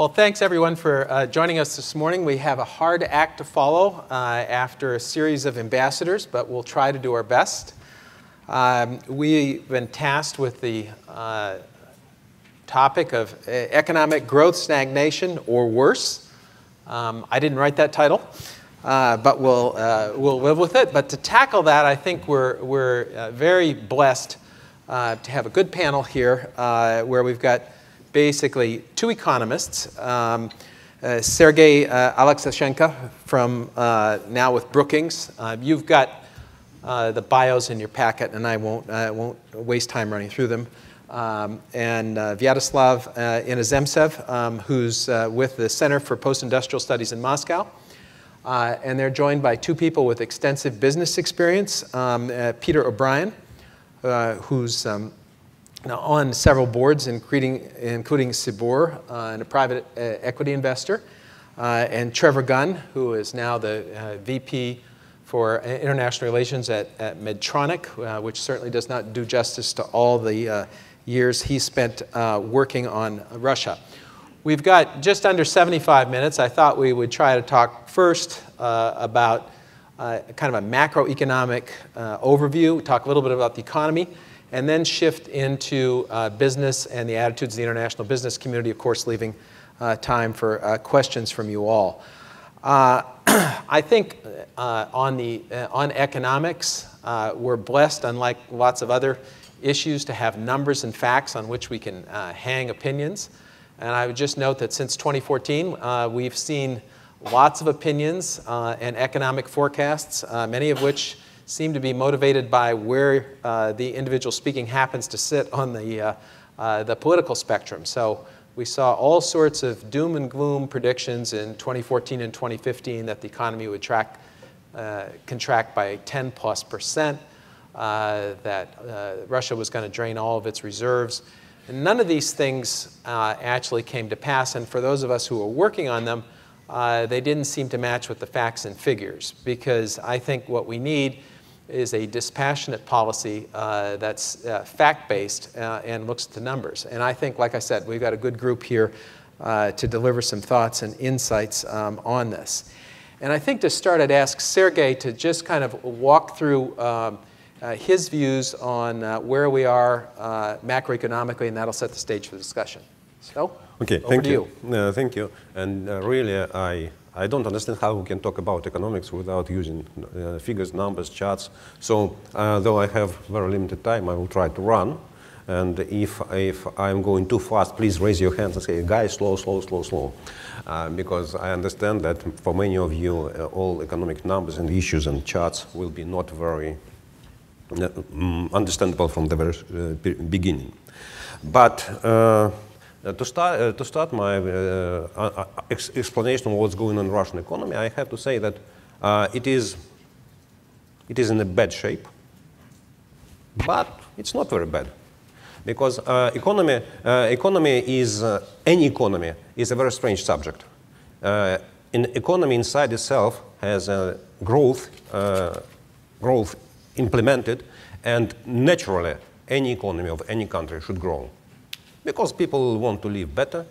Well, thanks everyone for uh, joining us this morning. We have a hard act to follow uh, after a series of ambassadors, but we'll try to do our best. Um, we've been tasked with the uh, topic of uh, economic growth stagnation or worse. Um, I didn't write that title, uh, but we'll, uh, we'll live with it. But to tackle that, I think we're, we're very blessed to have a good panel here where we've got basically two economists, um, uh, Sergei uh, Alexashenko from uh, now with Brookings. Uh, you've got uh, the bios in your packet, and I won't, uh, won't waste time running through them. Um, and Vyacheslav Inozemtsev, um, who's with the Center for Post-Industrial Studies in Moscow. and they're joined by two people with extensive business experience, um, Peter O'Brien, who's um, now, on several boards, including, including Cebure, uh, and a private uh, equity investor, uh, and Trevor Gunn, who is now the uh, VP for International Relations at, at Medtronic, uh, which certainly does not do justice to all the uh, years he spent working on Russia. We've got just under 75 minutes. I thought we would try to talk first about kind of a macroeconomic overview, talk a little bit about the economy, and then shift into uh, business and the attitudes of the international business community, of course, leaving uh, time for uh, questions from you all. Uh, I think uh, on, the, uh, on economics, we're blessed, unlike lots of other issues, to have numbers and facts on which we can hang opinions. And I would just note that since 2014, we've seen lots of opinions and economic forecasts, many of which seem to be motivated by where uh, the individual speaking happens to sit on the, uh, uh, the political spectrum. So we saw all sorts of doom and gloom predictions in 2014 and 2015 that the economy would track, uh, contract by 10 plus percent, uh, that uh, Russia was going to drain all of its reserves. And none of these things actually came to pass. And for those of us who were working on them, they didn't seem to match with the facts and figures because I think what we need is a dispassionate policy uh, that's uh, fact-based uh, and looks at the numbers. And I think, like I said, we've got a good group here uh, to deliver some thoughts and insights um, on this. And I think to start, I'd ask Sergey to just kind of walk through um, uh, his views on uh, where we are macroeconomically, and that'll set the stage for the discussion. So, okay, thank you. you. thank you. And really, I I don't understand how we can talk about economics without using uh, figures, numbers, charts. So uh, though I have very limited time, I will try to run. And if, if I'm going too fast, please raise your hands and say, guys, slow, slow, slow, slow. Uh, because I understand that for many of you, uh, all economic numbers and issues and charts will be not very uh, mm, understandable from the very uh, beginning. But uh, to, start, uh, to start my uh, uh, uh ex explanation of what's going on in Russian economy, I have to say that uh, it, is, it is in a bad shape, but it's not very bad. Because economy, economy is, any economy is a very strange subject. an economy inside itself has a growth, growth implemented, and naturally, any economy of any country should grow. Because people want to live better,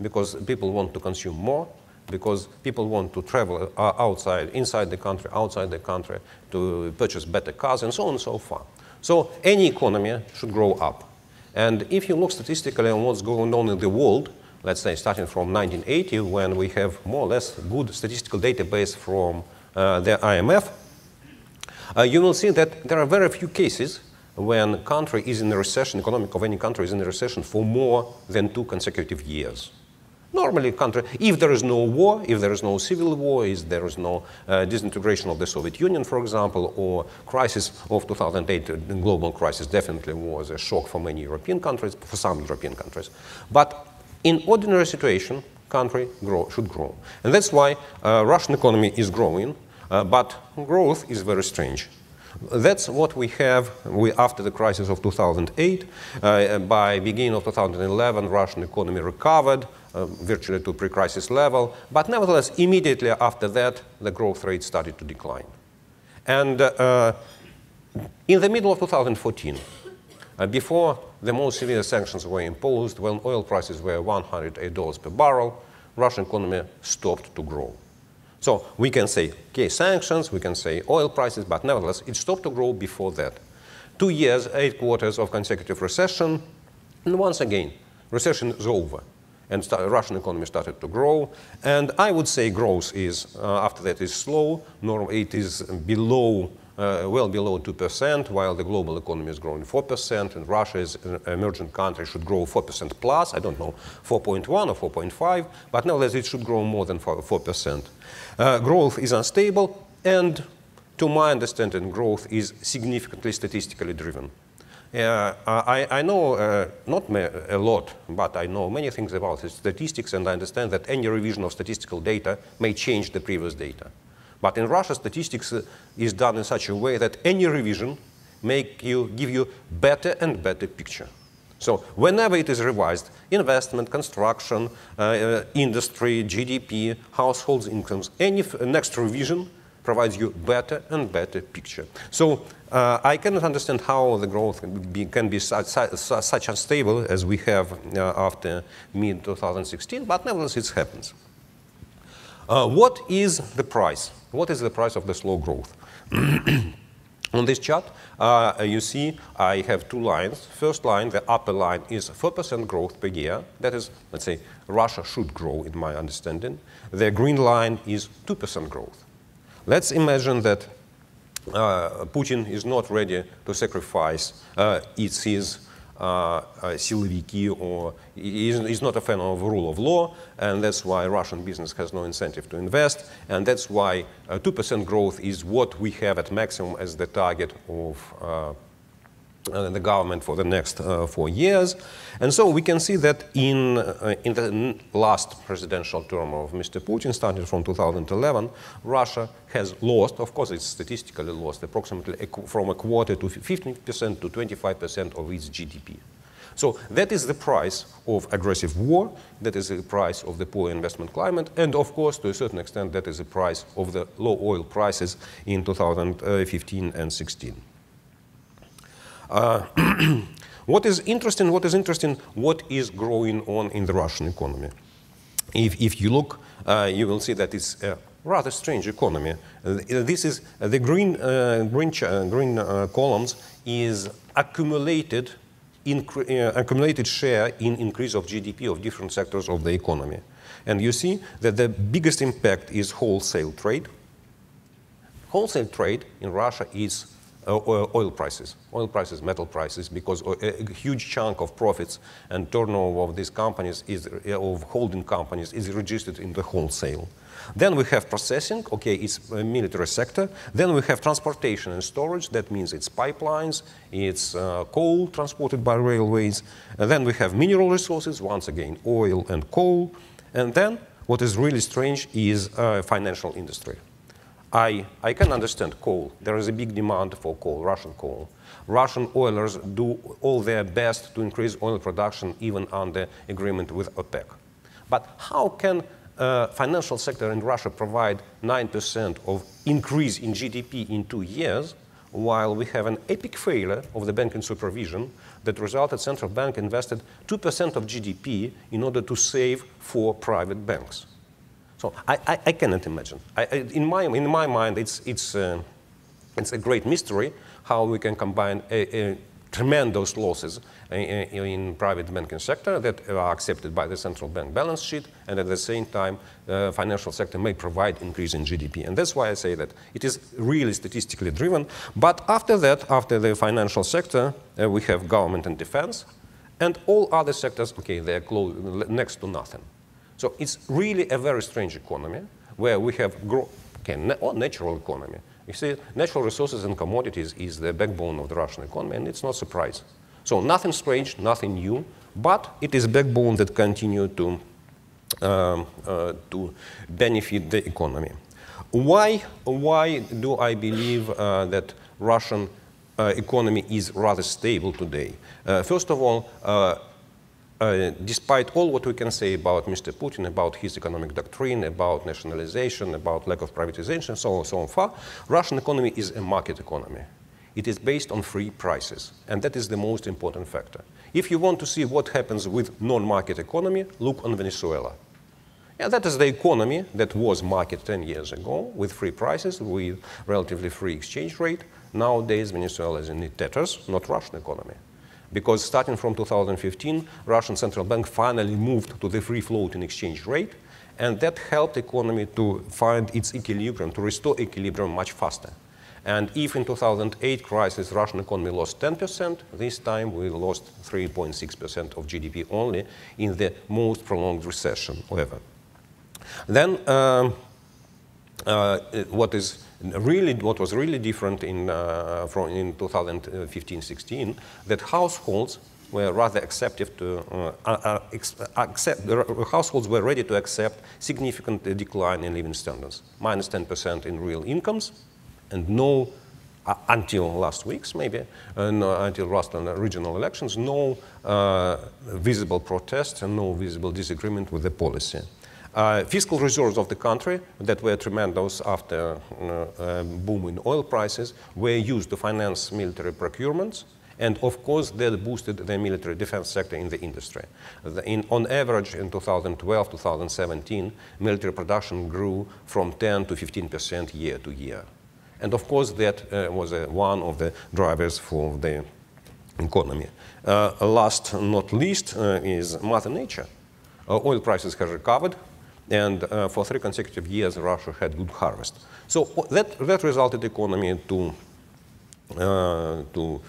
because people want to consume more, because people want to travel uh, outside, inside the country, outside the country, to purchase better cars, and so on and so forth. So any economy should grow up. And if you look statistically on what's going on in the world, let's say starting from 1980, when we have more or less good statistical database from uh, the IMF, uh, you will see that there are very few cases when country is in a recession, economic of any country is in a recession for more than two consecutive years. Normally, country, if there is no war, if there is no civil war, if there is no uh, disintegration of the Soviet Union, for example, or crisis of 2008, the global crisis definitely was a shock for many European countries, for some European countries. But in ordinary situation, country grow, should grow. And that's why uh, Russian economy is growing, uh, but growth is very strange. That's what we have we, after the crisis of 2008. Uh, by beginning of 2011, Russian economy recovered uh, virtually to pre-crisis level. But nevertheless, immediately after that, the growth rate started to decline. And uh, in the middle of 2014, uh, before the most severe sanctions were imposed, when oil prices were $108 per barrel, Russian economy stopped to grow. So we can say, okay, sanctions, we can say oil prices, but nevertheless, it stopped to grow before that. Two years, eight quarters of consecutive recession, and once again, recession is over. And start, Russian economy started to grow. And I would say growth is, uh, after that, is slow. Norm, it is below uh, well below 2%, while the global economy is growing 4%, and Russia is an emerging country, should grow 4% plus. I don't know, 4.1 or 4.5, but nevertheless, it should grow more than 4%. Uh, growth is unstable, and to my understanding, growth is significantly statistically driven. Uh, I, I, know uh, not a lot, but I know many things about statistics, and I understand that any revision of statistical data may change the previous data. But in Russia, statistics uh, is done in such a way that any revision make you, give you better and better picture. So whenever it is revised, investment, construction, uh, uh, industry, GDP, households incomes, any next revision provides you better and better picture. So uh, I cannot understand how the growth can be, can be such, such, unstable as we have uh, after mid-2016, but nevertheless it happens. What is the price? What is the price of the slow growth? On this chart, uh, you see I have two lines. First line, the upper line, is 4% growth per year. That is, let's say, Russia should grow, in my understanding. The green line is 2% growth. Let's imagine that uh, Putin is not ready to sacrifice uh, its his силовики or is not a fan of rule of law, and that's why Russian business has no incentive to invest, and that's why 2% growth is what we have at maximum as the target of uh, uh, the government for the next uh, four years. And so we can see that in, uh, in the last presidential term of Mr. Putin, starting from 2011, Russia has lost, of course it's statistically lost, approximately from a quarter to 15% to 25% of its GDP. So that is the price of aggressive war, that is the price of the poor investment climate, and of course, to a certain extent, that is the price of the low oil prices in 2015 and 16. Uh, what is interesting, what is interesting, what is growing on in the Russian economy? If, if you look, uh, you will see that it's a rather strange economy. Uh, this is uh, the green, uh, green, green columns is accumulated, accumulated share in increase of GDP of different sectors of the economy. And you see that the biggest impact is wholesale trade. Wholesale trade in Russia is uh, oil prices, oil prices, metal prices, because a huge chunk of profits and turnover of these companies is uh, of holding companies is registered in the wholesale. Then we have processing, okay, it's a military sector. Then we have transportation and storage, that means it's pipelines, it's uh, coal transported by railways. And then we have mineral resources, once again, oil and coal. And then what is really strange is uh, financial industry. I, I can understand coal. There is a big demand for coal, Russian coal. Russian oilers do all their best to increase oil production even under agreement with OPEC. But how can uh, financial sector in Russia provide 9% of increase in GDP in two years, while we have an epic failure of the banking supervision that resulted central bank invested 2% of GDP in order to save for private banks. So I, I, I cannot imagine. I, in, my, in my mind, it's, it's, uh, it's a great mystery how we can combine a, a tremendous losses in, in, private banking sector that are accepted by the central bank balance sheet, and at the same time, the financial sector may provide increase in GDP. And that's why I say that it is really statistically driven. But after that, after the financial sector, uh, we have government and defense, and all other sectors, okay, they're next to nothing. So it's really a very strange economy where we have okay, na natural economy. You see, natural resources and commodities is the backbone of the Russian economy, and it's not surprising. So nothing strange, nothing new, but it is backbone that continue to, um, uh, to benefit the economy. Why, why do I believe uh, that Russian uh, economy is rather stable today? Uh, first of all, uh, despite all what we can say about Mr. Putin, about his economic doctrine, about nationalization, about lack of privatization, so on, so on far, Russian economy is a market economy. It is based on free prices, and that is the most important factor. If you want to see what happens with non-market economy, look on Venezuela. And that is the economy that was market 10 years ago with free prices, with relatively free exchange rate. Nowadays, Venezuela is in tatters, not Russian economy. Because starting from 2015, Russian central bank finally moved to the free floating exchange rate, and that helped economy to find its equilibrium, to restore equilibrium much faster. And if in 2008 crisis Russian economy lost 10%, this time we lost 3.6% of GDP only in the most prolonged recession ever. Then um, uh, what is really what was really different in uh, from in 2015-16 that households were rather acceptive to uh, uh accept households were ready to accept significant decline in living standards, minus 10% in real incomes, and no, uh, until last week's maybe, uh, until last uh, regional elections, no uh, visible protest and no visible disagreement with the policy. Uh, fiscal reserves of the country that were tremendous after uh, boom in oil prices were used to finance military procurements and of course, that boosted the military defense sector in the industry. The, in, on average, in 2012, 2017, military production grew from 10 to 15 percent year to year. And of course, that uh, was uh, one of the drivers for the economy. Uh, last, not least, uh, is Mother Nature. Uh, oil prices have recovered, and uh, for three consecutive years, Russia had good harvest. So that, that resulted economy to, to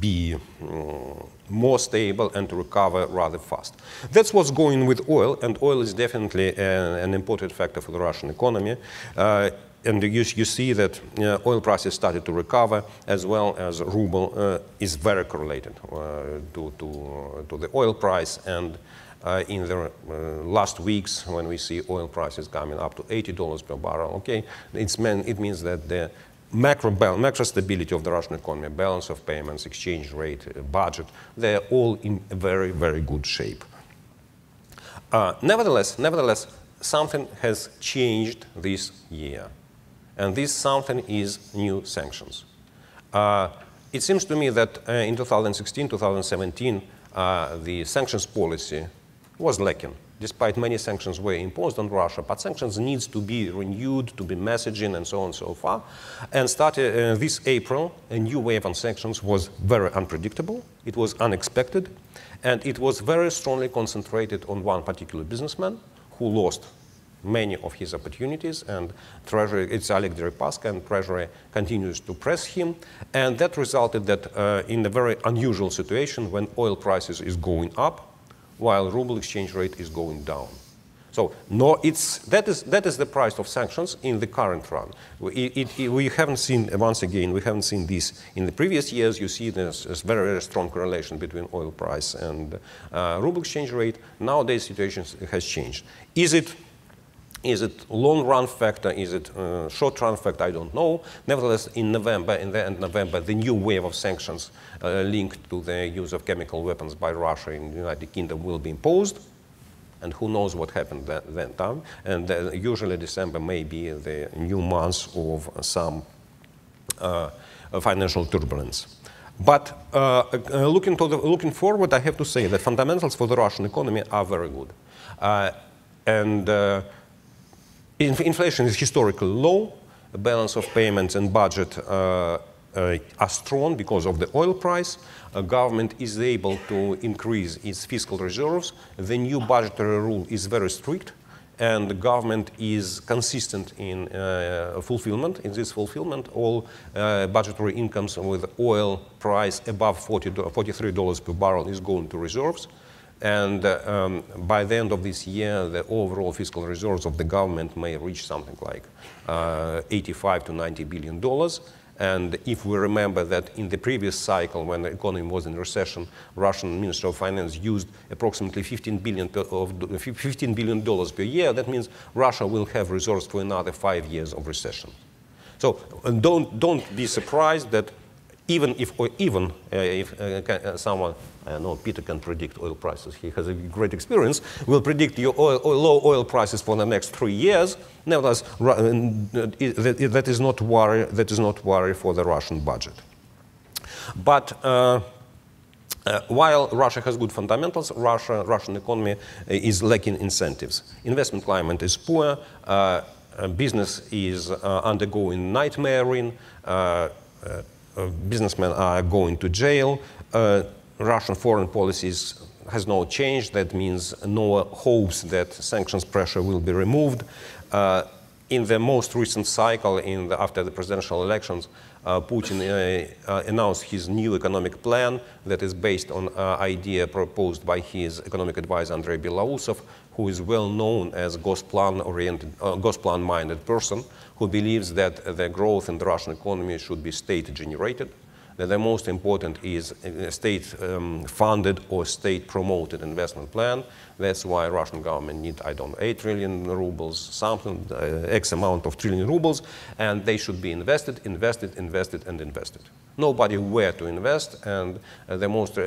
be um, more stable and to recover rather fast. That's what's going with oil, and oil is definitely an, an important factor for the Russian economy. Uh, and you, you see that uh, oil prices started to recover as well as ruble uh, is very correlated uh, to, to, uh, to, the oil price and uh, in the uh, last weeks when we see oil prices coming up to $80 per barrel, okay, it's mean, it means that the macro, macro stability of the Russian economy, balance of payments, exchange rate, budget, they're all in very, very good shape. nevertheless, nevertheless, something has changed this year. And this something is new sanctions. Uh, it seems to me that uh, in 2016, 2017, uh, the sanctions policy was lacking, despite many sanctions were imposed on Russia. But sanctions needs to be renewed, to be messaging, and so on and so far. And started uh, this April, a new wave on sanctions was very unpredictable. It was unexpected, and it was very strongly concentrated on one particular businessman who lost many of his opportunities, and Treasury, it's Oleg Deripaska, and Treasury continues to press him. And that resulted that uh, in a very unusual situation when oil prices is going up, while ruble exchange rate is going down. So no, it's, that, is, that is the price of sanctions in the current run. It, it, it, we haven't seen, once again, we haven't seen this in the previous years. You see this, this very, very strong correlation between oil price and uh, ruble exchange rate. Nowadays, situation has changed. Is it is it long-run factor? Is it uh, short-run factor? I don't know. Nevertheless, in November, in the end of November, the new wave of sanctions uh, linked to the use of chemical weapons by Russia in the United Kingdom will be imposed. And who knows what happened that, time. And uh, usually December may be the new months of some uh, financial turbulence. But uh, uh, looking, the, looking, forward, I have to say that fundamentals for the Russian economy are very good. and inflation is historically low. The balance of payments and budget uh, uh, are strong because of the oil price. A government is able to increase its fiscal reserves. The new budgetary rule is very strict, and the government is consistent in uh, fulfillment. In this fulfillment, all uh, budgetary incomes with oil price above $40, $43 per barrel is going to reserves. And uh, um, by the end of this year, the overall fiscal reserves of the government may reach something like uh, 85 to 90 billion dollars. And if we remember that in the previous cycle, when the economy was in recession, Russian Minister of Finance used approximately 15 billion, per, of, 15 billion dollars per year, that means Russia will have reserves for another five years of recession. So don't, don't be surprised that even if, or even uh, if uh, uh, someone, I know Peter can predict oil prices, he has a great experience, will predict your oil, oil, low oil prices for the next three years, nevertheless, that is not worry, that is not worry for the Russian budget. But uh, Uh, while Russia has good fundamentals, Russia, Russian economy uh, is lacking incentives. Investment climate is poor, uh, uh business is uh, undergoing nightmaring, uh, Uh, businessmen are going to jail, uh, Russian foreign policies has no change. That means no hopes that sanctions pressure will be removed. Uh, in the most recent cycle, the, after the presidential elections, uh, Putin uh, uh, announced his new economic plan that is based on an idea proposed by his economic advisor Andrei Belousov, who is well known as Gosplan-oriented, Gosplan-minded person, who believes that the growth in the Russian economy should be state-generated that the most important is a state-funded um, or state-promoted investment plan. That's why Russian government need, I don't know, 8 trillion rubles, something, uh, X amount of trillion rubles, and they should be invested, invested, invested, and invested. Nobody where to invest, and uh, the most, uh,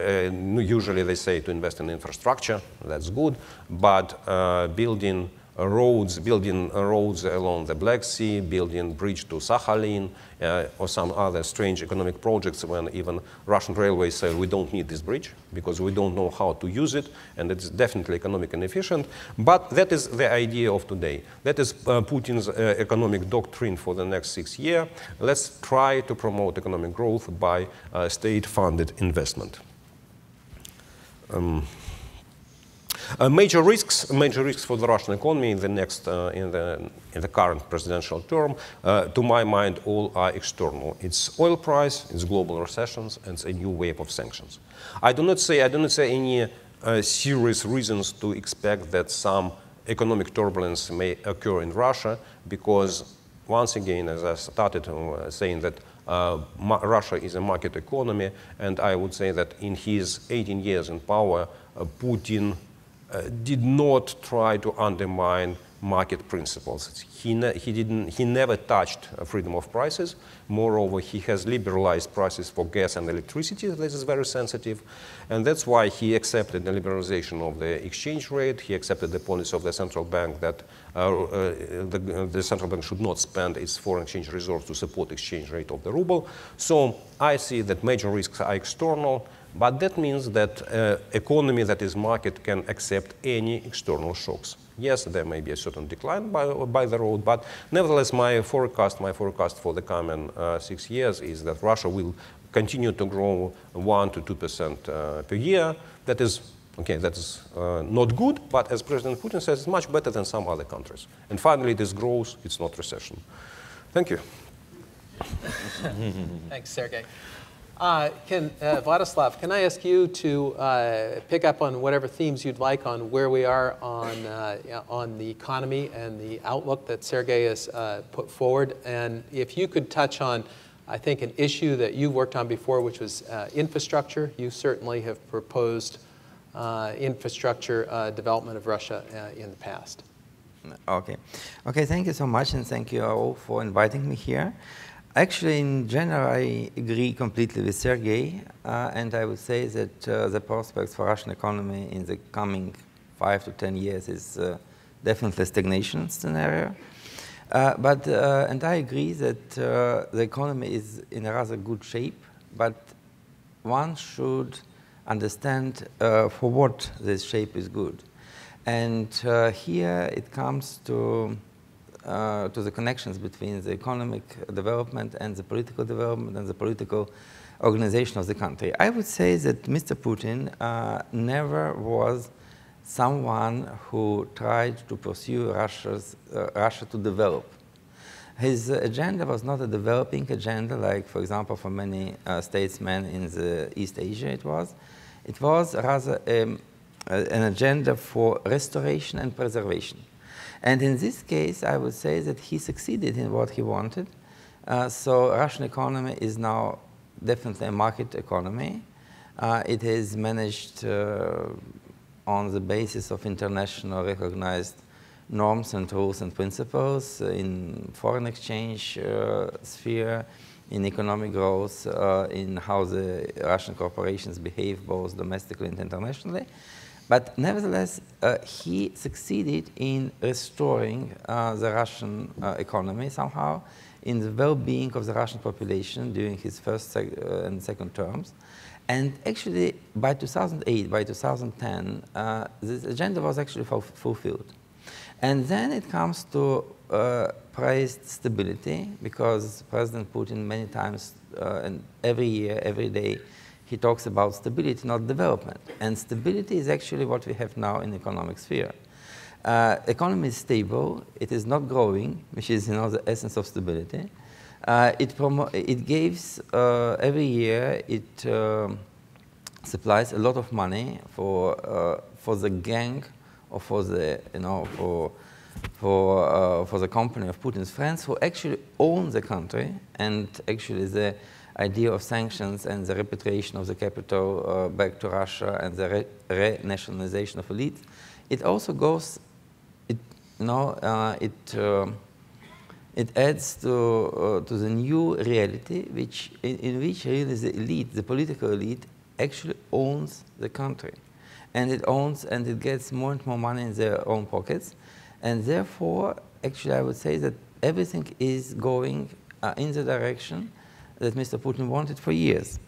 usually they say to invest in infrastructure, that's good, but uh, building roads, building roads along the Black Sea, building bridge to Sakhalin, uh, or some other strange economic projects when even Russian railways say we don't need this bridge because we don't know how to use it, and it's definitely economic inefficient. But that is the idea of today. That is uh, Putin's uh, economic doctrine for the next six years. Let's try to promote economic growth by uh, state-funded investment. Um, major risks, major risks for the Russian economy in the next, uh, in the in the current presidential term, uh, to my mind, all are external. It's oil price, it's global recessions, and it's a new wave of sanctions. I do not say I do not say any uh, serious reasons to expect that some economic turbulence may occur in Russia, because once again, as I started uh, saying that uh, Russia is a market economy, and I would say that in his 18 years in power, uh, Putin uh, did not try to undermine market principles. He, ne he, didn't, he never touched freedom of prices. Moreover, he has liberalized prices for gas and electricity. This is very sensitive. And that's why he accepted the liberalization of the exchange rate. He accepted the policy of the central bank that uh, uh, the, the, central bank should not spend its foreign exchange reserves to support exchange rate of the ruble. So I see that major risks are external. But that means that uh, economy that is market can accept any external shocks. Yes, there may be a certain decline by, by the road, but nevertheless, my forecast, my forecast for the coming uh, six years is that Russia will continue to grow one to two percent uh, per year. That is okay. That is uh, not good, but as President Putin says, it's much better than some other countries. And finally, this growth; it's not recession. Thank you. Thanks, Sergey. Uh, can, uh, Vladislav, can I ask you to uh, pick up on whatever themes you'd like on where we are on, uh, on the economy and the outlook that Sergey has uh, put forward? And if you could touch on, I think, an issue that you've worked on before, which was uh, infrastructure. You certainly have proposed infrastructure development of Russia in the past. Okay. Okay, thank you so much, and thank you all for inviting me here. Actually, in general, I agree completely with Sergey, uh, and I would say that uh, the prospects for Russian economy in the coming five to ten years is uh, definitely a stagnation scenario. Uh, but uh, and I agree that uh, the economy is in a rather good shape, but one should understand for what this shape is good. And here it comes to uh, to the connections between the economic development and the political development and the political organization of the country. I would say that Mr. Putin uh, never was someone who tried to pursue Russia's, uh, Russia to develop. His agenda was not a developing agenda like, for example, for many uh, statesmen in the East Asia it was. It was rather um, an agenda for restoration and preservation. And in this case, I would say that he succeeded in what he wanted. Uh, so Russian economy is now definitely a market economy. Uh, it is managed uh, on the basis of international recognized norms and rules and principles in foreign exchange uh, sphere, in economic growth, uh, in how the Russian corporations behave both domestically and internationally. But nevertheless, uh, he succeeded in restoring uh, the Russian uh, economy somehow in the well-being of the Russian population during his first uh, and second terms. And actually, by 2008, by 2010, uh, this agenda was actually fulfilled. And then it comes to uh, price stability, because President Putin many times, and every year, every day, he talks about stability, not development. And stability is actually what we have now in the economic sphere. Uh, economy is stable, it is not growing, which is you know, the essence of stability. Uh, it, it gives, uh, every year, it um, supplies a lot of money for, uh, for the gang or for the, you know, for, for, uh, for the company of Putin's friends who actually own the country and actually the idea of sanctions and the repatriation of the capital uh, back to Russia and the re-nationalization of elite, it also goes, it, you know, uh, it, uh, it adds to, uh, to the new reality which, in, in, which really the elite, the political elite, actually owns the country. And it owns and it gets more and more money in their own pockets. And therefore, actually, I would say that everything is going uh, in the direction that Mr. Putin wanted for years.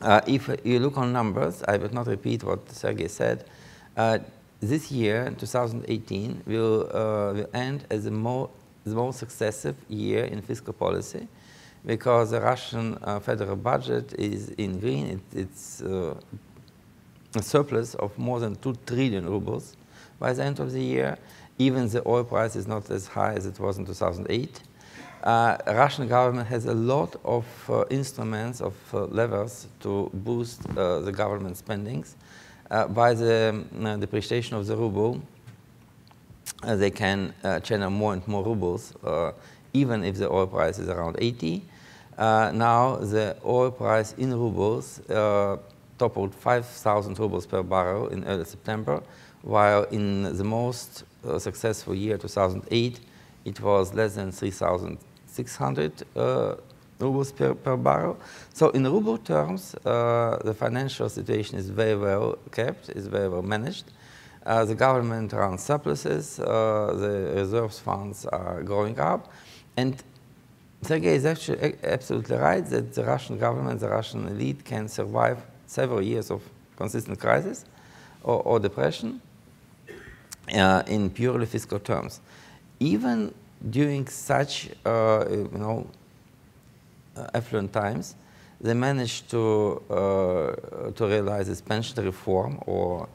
Uh, if you look on numbers, I will not repeat what Sergei said, uh, this year, 2018, will, uh, will end as the, more, the most successive year in fiscal policy because the Russian uh, federal budget is in green. It, it's uh, a surplus of more than 2 trillion rubles by the end of the year. Even the oil price is not as high as it was in 2008. Uh, Russian government has a lot of uh, instruments of uh, levers to boost uh, the government spendings. Uh, by the um, depreciation of the ruble, uh, they can channel more and more rubles, even if the oil price is around 80. now the oil price in rubles toppled 5,000 rubles per barrel in early September, while in the most successful year, 2008, it was less than 3,000 600 uh, rubles per, per barrel. So in ruble terms, uh, the financial situation is very well kept, is very well managed. Uh, the government runs surpluses, the reserves funds are growing up, and Sergei is actually absolutely right that the Russian government, the Russian elite can survive several years of consistent crisis or, or depression uh, in purely fiscal terms. Even during such, uh, you know, affluent times, they managed to, uh, to realize this pension reform or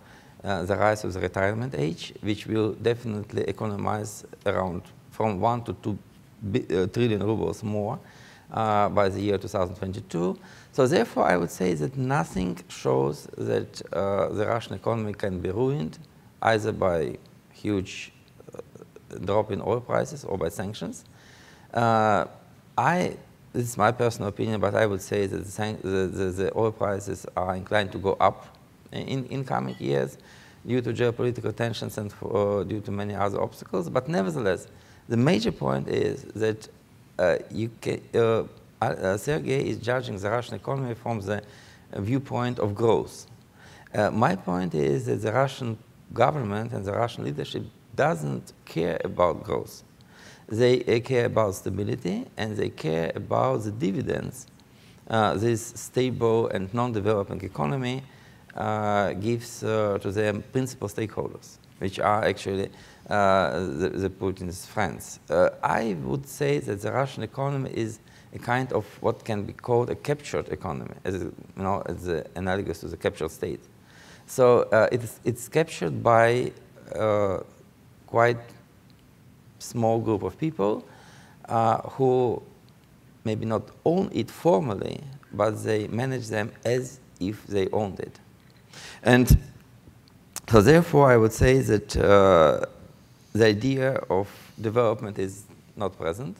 uh, the rise of the retirement age, which will definitely economize around from one to two uh, trillion rubles more uh, by the year 2022. So therefore, I would say that nothing shows that uh, the Russian economy can be ruined either by huge drop in oil prices or by sanctions. Uh, I, this is my personal opinion, but I would say that the, the, the oil prices are inclined to go up in, in coming years due to geopolitical tensions and for, uh, due to many other obstacles. But nevertheless, the major point is that uh, you can, uh, uh Sergei is judging the Russian economy from the viewpoint of growth. Uh, my point is that the Russian government and the Russian leadership doesn't care about growth. They care about stability and they care about the dividends uh, this stable and non-developing economy uh, gives uh, to their principal stakeholders, which are actually uh, the, the, Putin's friends. Uh, I would say that the Russian economy is a kind of what can be called a captured economy, as you know, as analogous to the captured state. So uh, it's, it's captured by quite small group of people uh, who maybe not own it formally, but they manage them as if they owned it. And so therefore, I would say that uh, the idea of development is not present.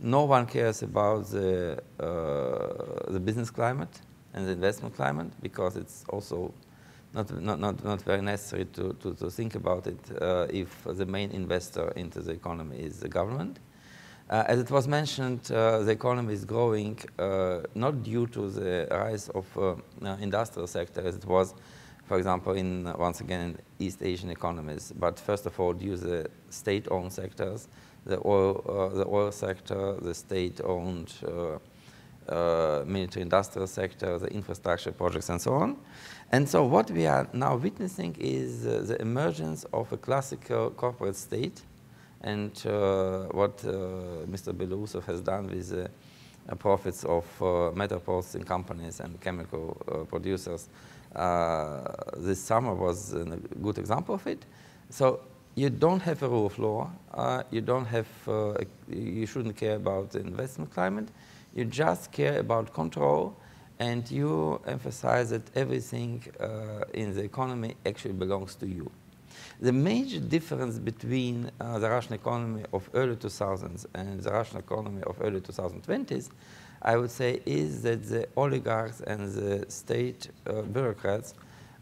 No one cares about the, uh, the business climate and the investment climate because it's also not, not, not, not very necessary to, to, to think about it uh, if the main investor into the economy is the government. Uh, as it was mentioned, uh, the economy is growing uh, not due to the rise of uh, uh, industrial sector as it was, for example, in once again East Asian economies, but first of all due to the state-owned sectors, the oil, the oil sector, the state-owned military industrial sector, the infrastructure projects, and so on. And so what we are now witnessing is uh, the emergence of a classical corporate state and uh, what uh, Mr. Belousov has done with the uh, profits of uh, processing companies and chemical producers this summer was a good example of it. So you don't have a rule of law. Uh, you don't have. Uh, you shouldn't care about the investment climate. You just care about control, and you emphasize that everything uh, in the economy actually belongs to you. The major difference between uh, the Russian economy of early 2000s and the Russian economy of early 2020s, I would say, is that the oligarchs and the state uh, bureaucrats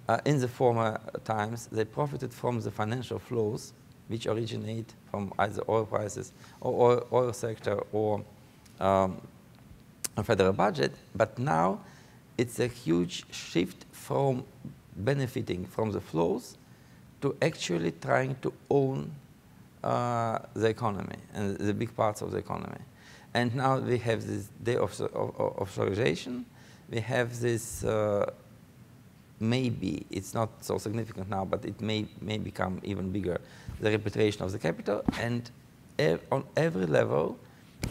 uh, in the former times, they profited from the financial flows which originate from either oil prices or oil, oil sector or um, a federal budget. But now it's a huge shift from benefiting from the flows to actually trying to own uh, the economy and the big parts of the economy. And now we have this day of, of, of. We have this uh, maybe, it's not so significant now, but it may, may become even bigger, the repatriation of the capital. And ev on every level,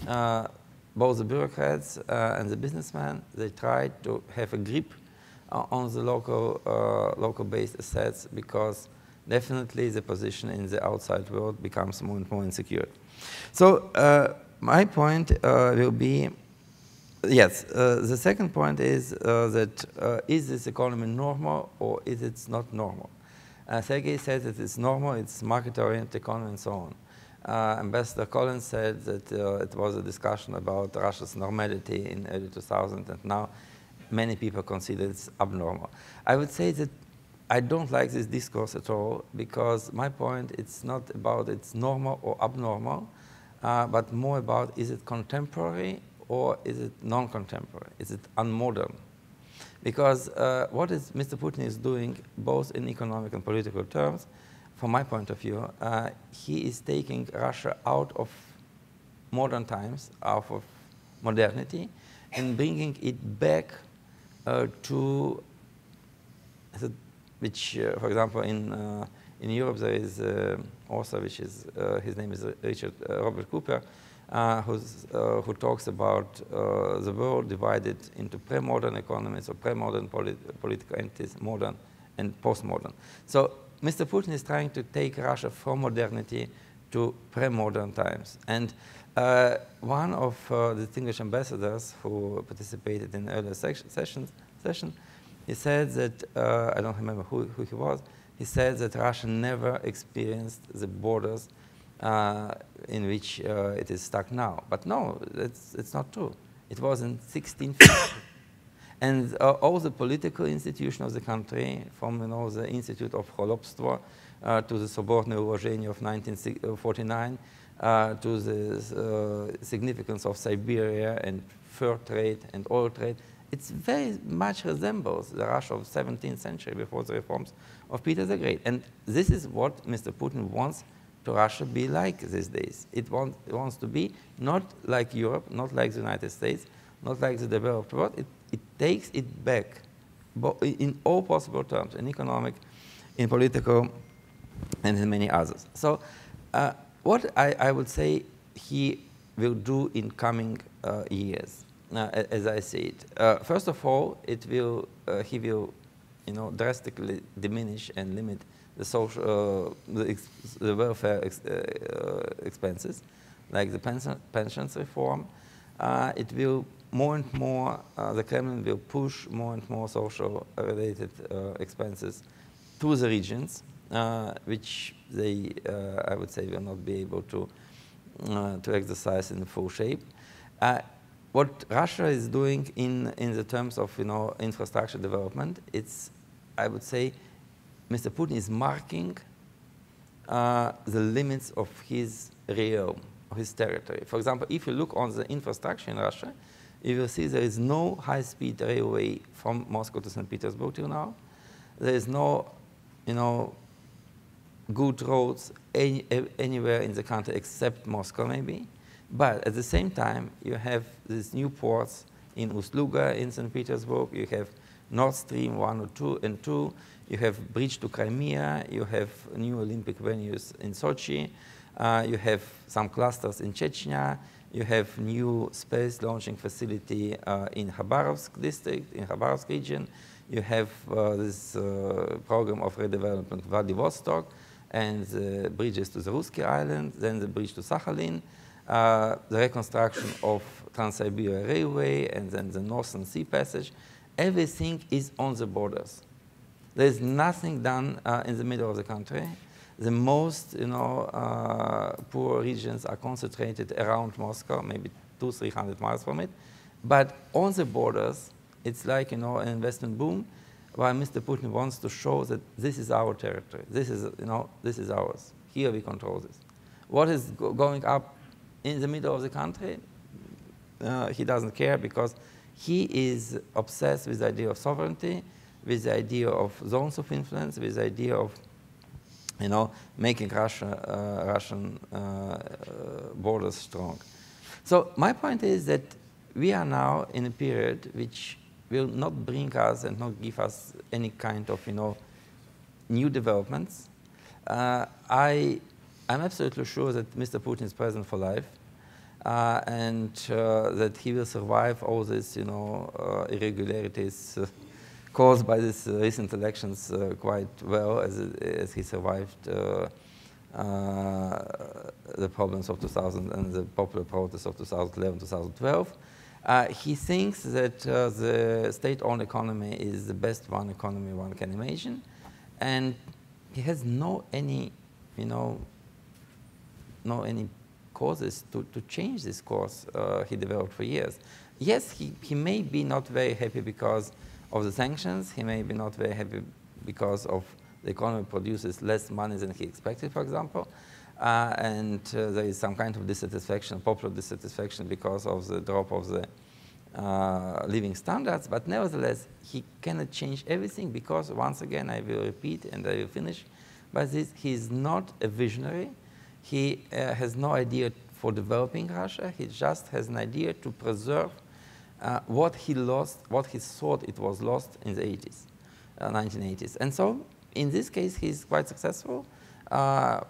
uh, both the bureaucrats uh, and the businessmen, they try to have a grip uh, on the local, uh, local based assets because definitely the position in the outside world becomes more and more insecure. So my point will be Yes, uh, the second point is uh, that uh, is this economy normal or is it not normal? Uh, Sergey said that it's normal, it's market-oriented economy and so on. Uh, Ambassador Collins said that uh, it was a discussion about Russia's normality in early 2000 and now many people consider it's abnormal. I would say that I don't like this discourse at all because my point it's not about it's normal or abnormal, uh, but more about is it contemporary or is it non-contemporary? Is it unmodern? Because uh, what is Mr. Putin is doing, both in economic and political terms, from my point of view, uh, he is taking Russia out of modern times, out of modernity, and bringing it back uh, to, which, uh, for example, in uh, in Europe there is uh, author, which is his name is Richard Robert Cooper, uh, uh, who talks about uh, the world divided into pre-modern economies or pre-modern polit political entities, modern and post-modern. So Mr. Putin is trying to take Russia from modernity to pre-modern times. And uh, one of uh, the distinguished ambassadors who participated in earlier sessions, session, he said that, uh, I don't remember who, who, he was, he said that Russia never experienced the borders uh, in which uh, it is stuck now. But no, it's, it's not true. It was in 1650 and uh, all the political institutions of the country, from you know, the Institute of Kholopstvo uh, to the Sobornoye Ulozheniye of 1949, uh, uh, to the uh, significance of Siberia and fur trade and oil trade, it very much resembles the Russia of 17th century before the reforms of Peter the Great. And this is what Mr. Putin wants to Russia be like these days. It, want, it wants to be not like Europe, not like the United States, not like the developed world. It it takes it back in all possible terms, in economic, in political, and in many others. So uh, what I, I, would say he will do in coming uh, years, uh, as I see it. Uh, first of all, it will, uh, he will you know, drastically diminish and limit the social, uh, the, the, welfare ex expenses, like the pension, pensions reform. it will more and more, uh, the Kremlin will push more and more social-related uh, expenses to the regions, uh, which they, I would say, will not be able to to exercise in full shape what Russia is doing in, in the terms of you know, infrastructure development, it's, I would say, Mr. Putin is marking uh, the limits of his realm, of his territory. For example, if you look on the infrastructure in Russia, you will see there is no high-speed railway from Moscow to St. Petersburg till now. There is no, you know, good roads any, anywhere in the country except Moscow, maybe. But at the same time, you have these new ports in Ust-Luga in St. Petersburg. You have Nord Stream 1 or 2 and 2. You have bridge to Crimea. You have new Olympic venues in Sochi. Uh, you have some clusters in Chechnya. You have new space launching facility uh, in Khabarovsk district, in Khabarovsk region. You have uh, this uh, program of redevelopment Vladivostok and the bridges to the Ruski Island, then the bridge to Sakhalin, uh, the reconstruction of Trans-Siberia Railway, and then the Northern Sea Passage. Everything is on the borders. There's nothing done uh, in the middle of the country the most you know, uh, poor regions are concentrated around Moscow, maybe two, 300 miles from it. But on the borders, it's like you know, an investment boom, while Mr. Putin wants to show that this is our territory. This is, you know, this is ours. Here we control this. What is go going up in the middle of the country, uh, he doesn't care because he is obsessed with the idea of sovereignty, with the idea of zones of influence, with the idea of you know, making Russia, uh, Russian uh, borders strong. So my point is that we are now in a period which will not bring us and not give us any kind of, you know, new developments. Uh, I, I'm absolutely sure that Mr. Putin is present for life. Uh, and uh, that he will survive all these, you know, uh, irregularities caused by these uh, recent elections uh, quite well as, as he survived uh, the problems of 2000 and the popular protests of 2011, 2012. Uh, he thinks that uh, the state-owned economy is the best one economy one can imagine, and he has no any, you know, no any causes to, to change this course uh, he developed for years. Yes, he, he may be not very happy because of the sanctions. He may be not very happy because of the economy produces less money than he expected, for example. Uh, and uh, there is some kind of dissatisfaction, popular dissatisfaction because of the drop of the uh, living standards. But nevertheless, he cannot change everything because, once again, I will repeat and I will finish by this, he is not a visionary. He uh, has no idea for developing Russia. He just has an idea to preserve uh, what he lost, what he thought it was lost in the 80s, uh, 1980s. And so in this case, he's quite successful. Uh,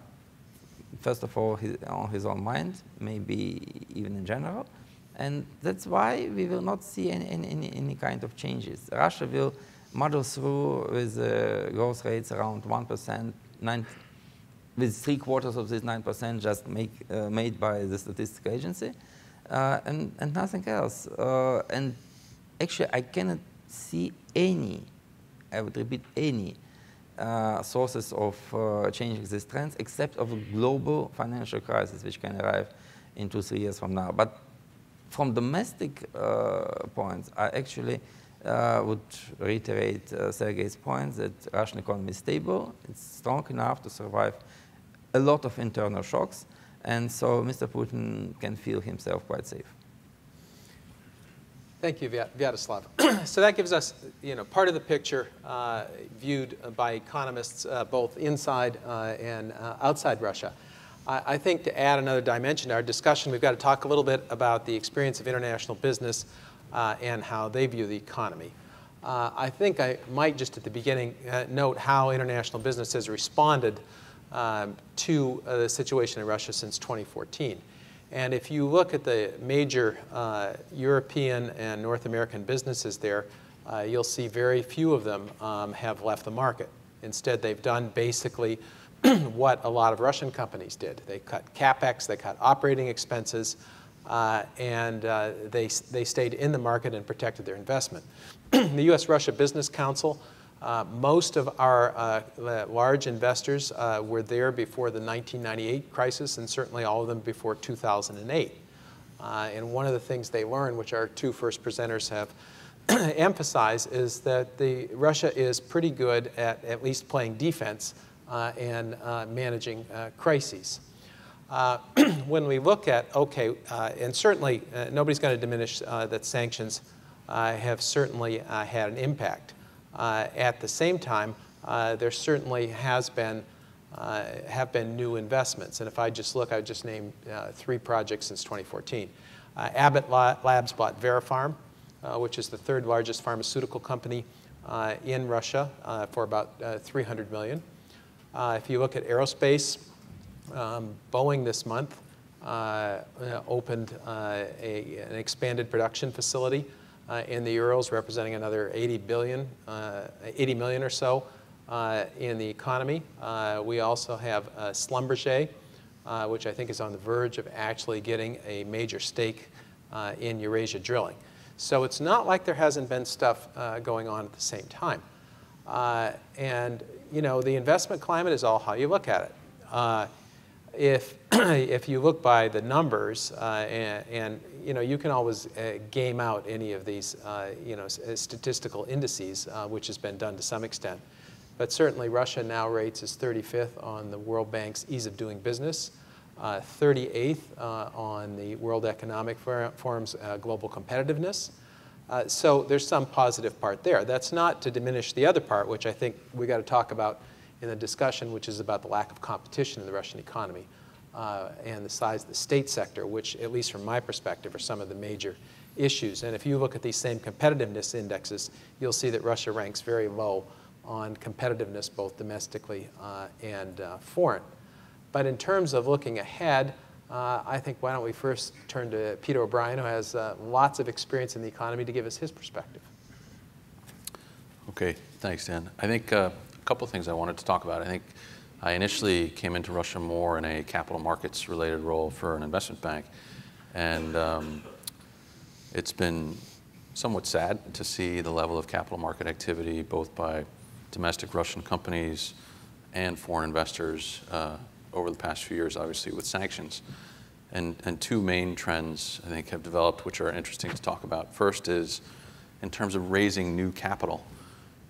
first of all, his, on his own mind, maybe even in general. And that's why we will not see any, any, any kind of changes. Russia will muddle through with uh, growth rates around 1%, nine, with three quarters of this 9% just make, uh, made by the statistical agency and, and nothing else. Uh, and actually, I cannot see any, I would repeat, any uh, sources of uh, changing these trends except of a global financial crisis which can arrive in two, three years from now. But from domestic uh, points, I actually uh, would reiterate uh, Sergei's point that Russian economy is stable, it's strong enough to survive a lot of internal shocks, and so Mr. Putin can feel himself quite safe. Thank you, Vyacheslav. so that gives us, you know, part of the picture uh, viewed by economists uh, both inside uh, and uh, outside Russia. I, I, think to add another dimension to our discussion, we've got to talk a little bit about the experience of international business uh, and how they view the economy. Uh, I think I might just at the beginning note how international business has responded um, to uh, the situation in Russia since 2014. And if you look at the major uh, European and North American businesses there, uh, you'll see very few of them um, have left the market. Instead, they've done basically what a lot of Russian companies did. They cut capex, they cut operating expenses, uh, and uh, they, they stayed in the market and protected their investment. the US Russia Business Council uh, most of our uh, large investors uh, were there before the 1998 crisis and certainly all of them before 2008. Uh, and one of the things they learned, which our two first presenters have emphasized, is that the, Russia is pretty good at at least playing defense uh, and uh, managing crises. when we look at, okay, and certainly nobody's going to diminish that sanctions have certainly had an impact. Uh, at the same time, uh, there certainly has been uh, have been new investments. And if I just look, I would just name three projects since 2014. Abbott Labs bought Veropharm. uh, which is the third largest pharmaceutical company uh, in Russia, uh, for about uh, 300 million. if you look at aerospace, um, Boeing this month opened a, an expanded production facility in the Urals, representing another 80 billion, 80 million or so in the economy. we also have Schlumberger, uh, which I think is on the verge of actually getting a major stake uh, in Eurasia drilling. So it's not like there hasn't been stuff uh, going on at the same time. Uh, and, you know, the investment climate is all how you look at it. Uh, if, if you look by the numbers, uh, and, and, you know, you can always game out any of these, you know, statistical indices, which has been done to some extent. But certainly Russia now rates as 35th on the World Bank's ease of doing business, uh, 38th uh, on the World Economic Forum's uh, global competitiveness. Uh, so there's some positive part there. That's not to diminish the other part, which I think we got to talk about in the discussion, which is about the lack of competition in the Russian economy uh, and the size of the state sector, which, at least from my perspective, are some of the major issues. And if you look at these same competitiveness indexes, you'll see that Russia ranks very low on competitiveness both domestically uh, and uh, foreign. But in terms of looking ahead, uh, I think why don't we first turn to Peter O'Brien, who has uh, lots of experience in the economy, to give us his perspective. Okay, thanks, Dan. I think uh, a couple of things I wanted to talk about. I think I initially came into Russia more in a capital markets related role for an investment bank. And um, it's been somewhat sad to see the level of capital market activity, both by domestic Russian companies and foreign investors uh, over the past few years, obviously with sanctions. And, and two main trends, I think, have developed, which are interesting to talk about. First is in terms of raising new capital.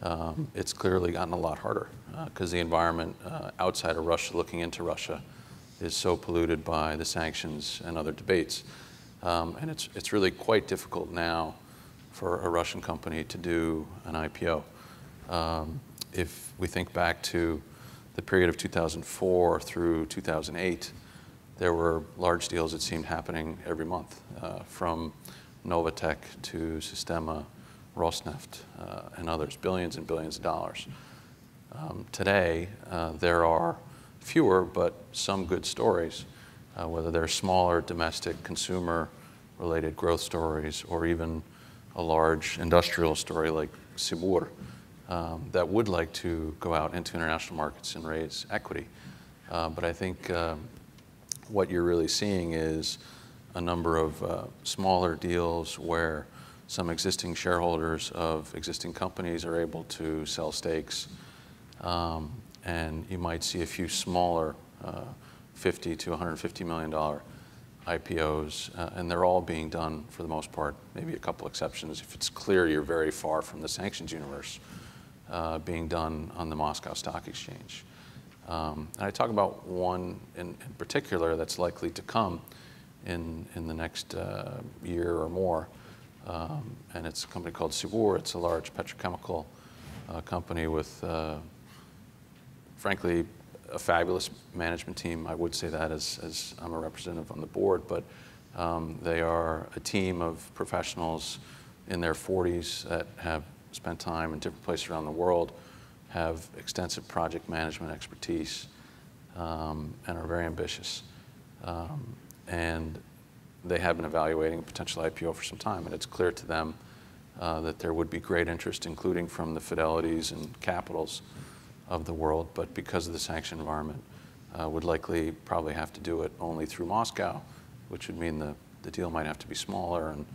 Um, it's clearly gotten a lot harder because uh, the environment uh, outside of Russia, looking into Russia, is so polluted by the sanctions and other debates. Um, and it's, it's really quite difficult now for a Russian company to do an IPO. Um, if we think back to the period of 2004 through 2008, there were large deals that seemed happening every month, uh, from Novatek to Sistema, Rosneft, uh, and others, billions and billions of dollars. Um, today, uh, there are fewer, but some good stories, uh, whether they're smaller domestic consumer related growth stories or even a large industrial story like Sibur um, that would like to go out into international markets and raise equity. Uh, but I think um, what you're really seeing is a number of uh, smaller deals where some existing shareholders of existing companies are able to sell stakes. Um, and you might see a few smaller uh, 50 to 150 million dollar IPOs, uh, and they're all being done for the most part, maybe a couple exceptions if it's clear you're very far from the sanctions universe uh, being done on the Moscow Stock Exchange. Um, and I talk about one in, in, particular that's likely to come in, in the next uh, year or more. Um, and it's a company called Sibur. It's a large petrochemical uh, company with, uh, frankly, a fabulous management team. I would say that as, as I'm a representative on the board, but um, they are a team of professionals in their 40s that have spent time in different places around the world, have extensive project management expertise, um, and are very ambitious. Um, and they have been evaluating a potential IPO for some time, and it's clear to them uh, that there would be great interest, including from the fidelities and capitals of the world, but because of the sanction environment, uh, would likely probably have to do it only through Moscow, which would mean the, the deal might have to be smaller and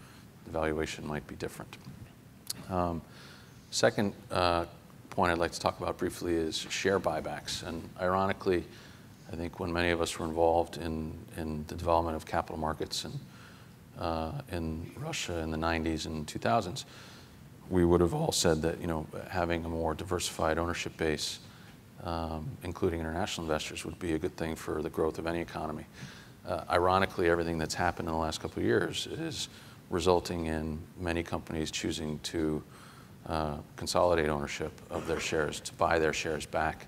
the valuation might be different. Um, Second uh, point I'd like to talk about briefly is share buybacks. And ironically, I think when many of us were involved in, in the development of capital markets and, uh, in Russia in the 90s and 2000s, we would have all said that you know having a more diversified ownership base, um, including international investors, would be a good thing for the growth of any economy. Uh, ironically, everything that's happened in the last couple of years is resulting in many companies choosing to uh, consolidate ownership of their shares, to buy their shares back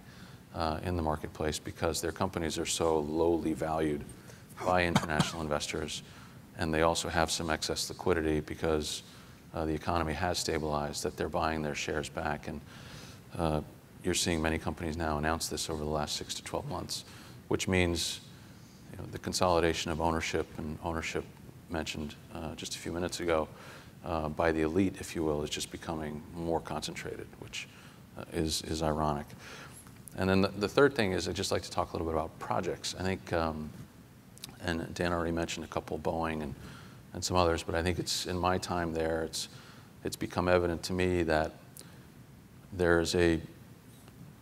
uh, in the marketplace because their companies are so lowly valued by international investors. And they also have some excess liquidity because uh, the economy has stabilized, that they're buying their shares back. And uh, you're seeing many companies now announce this over the last six to 12 months, which means you know, the consolidation of ownership and ownership mentioned uh, just a few minutes ago uh, by the elite, if you will, is just becoming more concentrated, which uh, is, is ironic. And then the, the, third thing is I'd just like to talk a little bit about projects. I think, um, and Dan already mentioned a couple, Boeing and, and some others, but I think it's in my time there, it's, it's become evident to me that there's a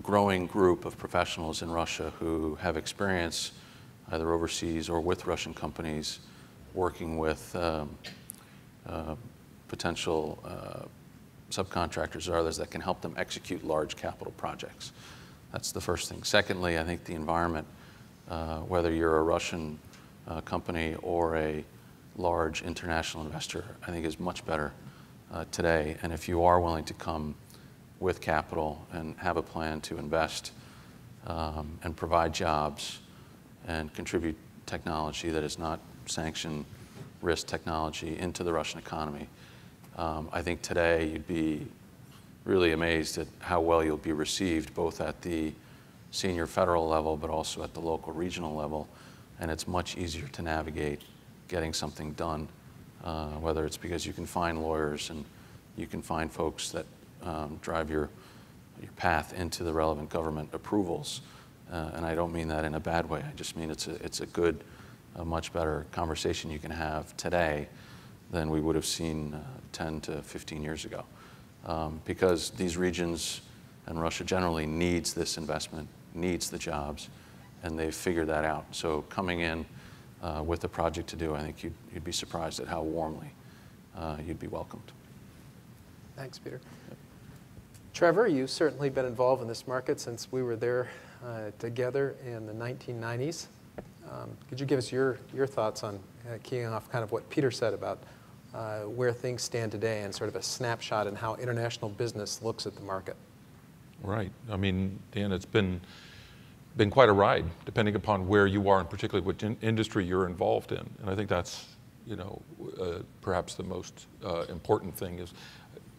growing group of professionals in Russia who have experience either overseas or with Russian companies working with um, uh, potential uh, subcontractors or others that can help them execute large capital projects. That's the first thing. Secondly, I think the environment, uh, whether you're a Russian uh, company or a large international investor, I think is much better uh, today. And if you are willing to come with capital and have a plan to invest um, and provide jobs and contribute technology that is not sanctioned risk technology into the Russian economy, um, I think today you'd be really amazed at how well you'll be received both at the senior federal level but also at the local regional level. And it's much easier to navigate getting something done, uh, whether it's because you can find lawyers and you can find folks that um, drive your, your path into the relevant government approvals. Uh, and I don't mean that in a bad way. I just mean it's a, it's a good, a much better conversation you can have today than we would have seen uh, 10 to 15 years ago. Um, because these regions and Russia generally needs this investment, needs the jobs, and they've figured that out. So coming in uh, with a project to do, I think you'd, you'd be surprised at how warmly uh, you'd be welcomed. Thanks, Peter. Trevor, you've certainly been involved in this market since we were there uh, together in the 1990s. Um, could you give us your, your thoughts on uh, keying off kind of what Peter said about uh, where things stand today and sort of a snapshot in how international business looks at the market? Right. I mean, Dan, it's been been quite a ride, depending upon where you are and particularly what in industry you're involved in. And I think that's, you know, uh, perhaps the most uh, important thing is,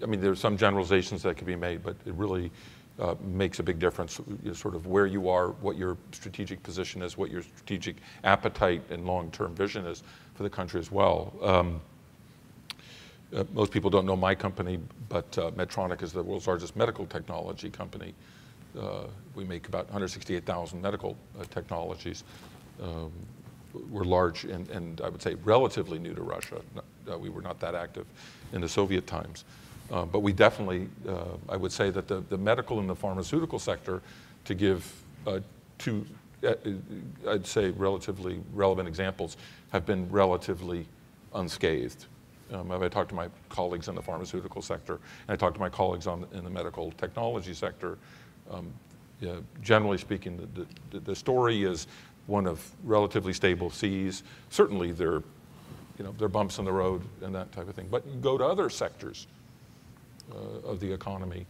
I mean, there's some generalizations that can be made, but it really uh, makes a big difference, you know, sort of where you are, what your strategic position is, what your strategic appetite and long-term vision is for the country as well. Um, uh, most people don't know my company, but uh, Medtronic is the world's largest medical technology company. Uh, we make about 168,000 medical uh, technologies. Um, we're large and, and, I would say relatively new to Russia. Uh, we were not that active in the Soviet times. Uh, but we definitely, uh, I would say that the, the medical and the pharmaceutical sector, to give uh, two, uh, I'd say relatively relevant examples, have been relatively unscathed. Um, I talked to my colleagues in the pharmaceutical sector, and I talked to my colleagues on, in the medical technology sector. Um, yeah, generally speaking, the, the, the, story is one of relatively stable seas. Certainly, there, you know, there are bumps in the road and that type of thing. But you go to other sectors, uh, of the economy.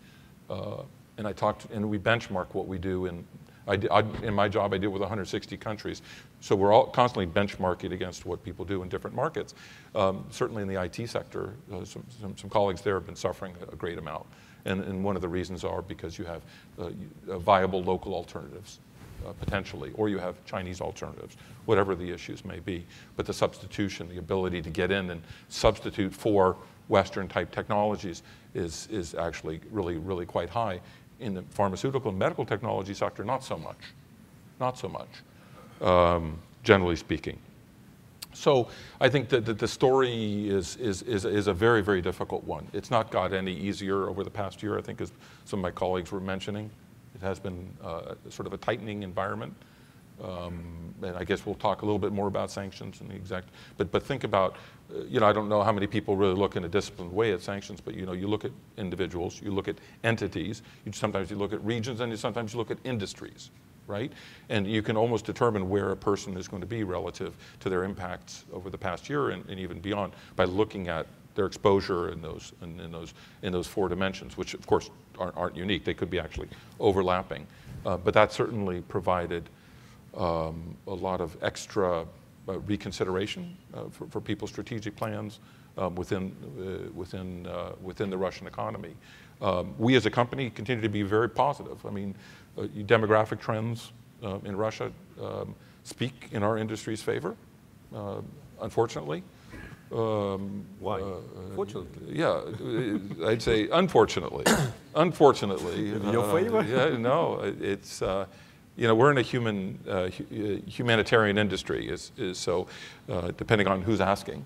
Uh, and I talked, and we benchmark what we do in, I, I, in my job, I deal with 160 countries. So we're all constantly benchmarking against what people do in different markets. Um, certainly in the IT sector, uh, some, some, some, colleagues there have been suffering a, great amount. And, and, one of the reasons are because you have uh, viable local alternatives. Uh, potentially, or you have Chinese alternatives, whatever the issues may be. But the substitution, the ability to get in and substitute for Western type technologies is, is actually really, really quite high. In the pharmaceutical and medical technology sector, not so much. Not so much, um, generally speaking. So I think that, that the story is, is, is, is, a very, very difficult one. It's not got any easier over the past year, I think, as some of my colleagues were mentioning. It has been uh, sort of a tightening environment. Um, and I guess we'll talk a little bit more about sanctions and the exact, but, but think about, uh, you know, I don't know how many people really look in a disciplined way at sanctions, but you know, you look at individuals, you look at entities, you sometimes you look at regions, and you sometimes you look at industries, right? And you can almost determine where a person is going to be relative to their impacts over the past year and, and even beyond by looking at their exposure in those, in, in, those, in those four dimensions, which of course aren't, aren't unique. They could be actually overlapping. Uh, but that certainly provided um, a lot of extra uh, reconsideration uh, for, for, people's strategic plans um, within, uh, within, uh, within the Russian economy. Um, we as a company continue to be very positive. I mean, uh, demographic trends uh, in Russia um, speak in our industry's favor, uh, unfortunately. Um, Why? uh, Fortunately. yeah, I'd say unfortunately. unfortunately. In your uh, favor? Yeah, no, it's, uh, you know, we're in a human, uh, uh, humanitarian industry, is, is so uh, depending on who's asking.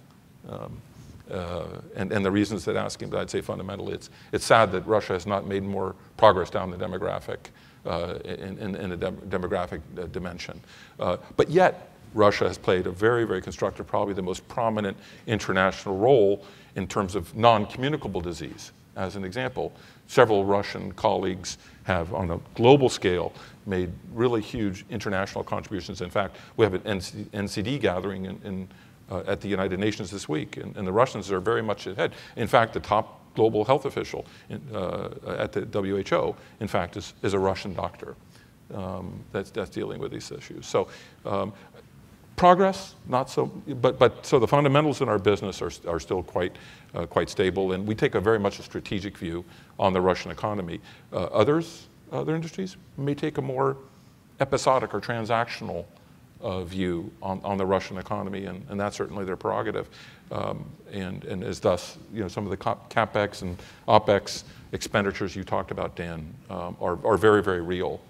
Um, uh, and, and the reasons that asking, but I'd say fundamentally, it's, it's sad that Russia has not made more progress down the demographic, uh, in, in, in a dem- demographic uh, dimension. But yet, Russia has played a very, very constructive, probably the most prominent international role in terms of non-communicable disease. As an example, several Russian colleagues have, on a global scale, made really huge international contributions. In fact, we have an NC, NCD gathering in, in, uh, at the United Nations this week, and, and the Russians are very much ahead. In fact, the top global health official in, uh, at the WHO, in fact, is, is a Russian doctor um, that's, that's dealing with these issues. So um, progress, not so, but, but so the fundamentals in our business are, are still quite, uh, quite stable, and we take a very much a strategic view on the Russian economy. Uh, others, other industries may take a more episodic or transactional uh, view on, on the Russian economy, and, and that's certainly their prerogative. Um, and, and is thus, you know, some of the cap- capex and opex expenditures you talked about, Dan, um, are, are very, very real.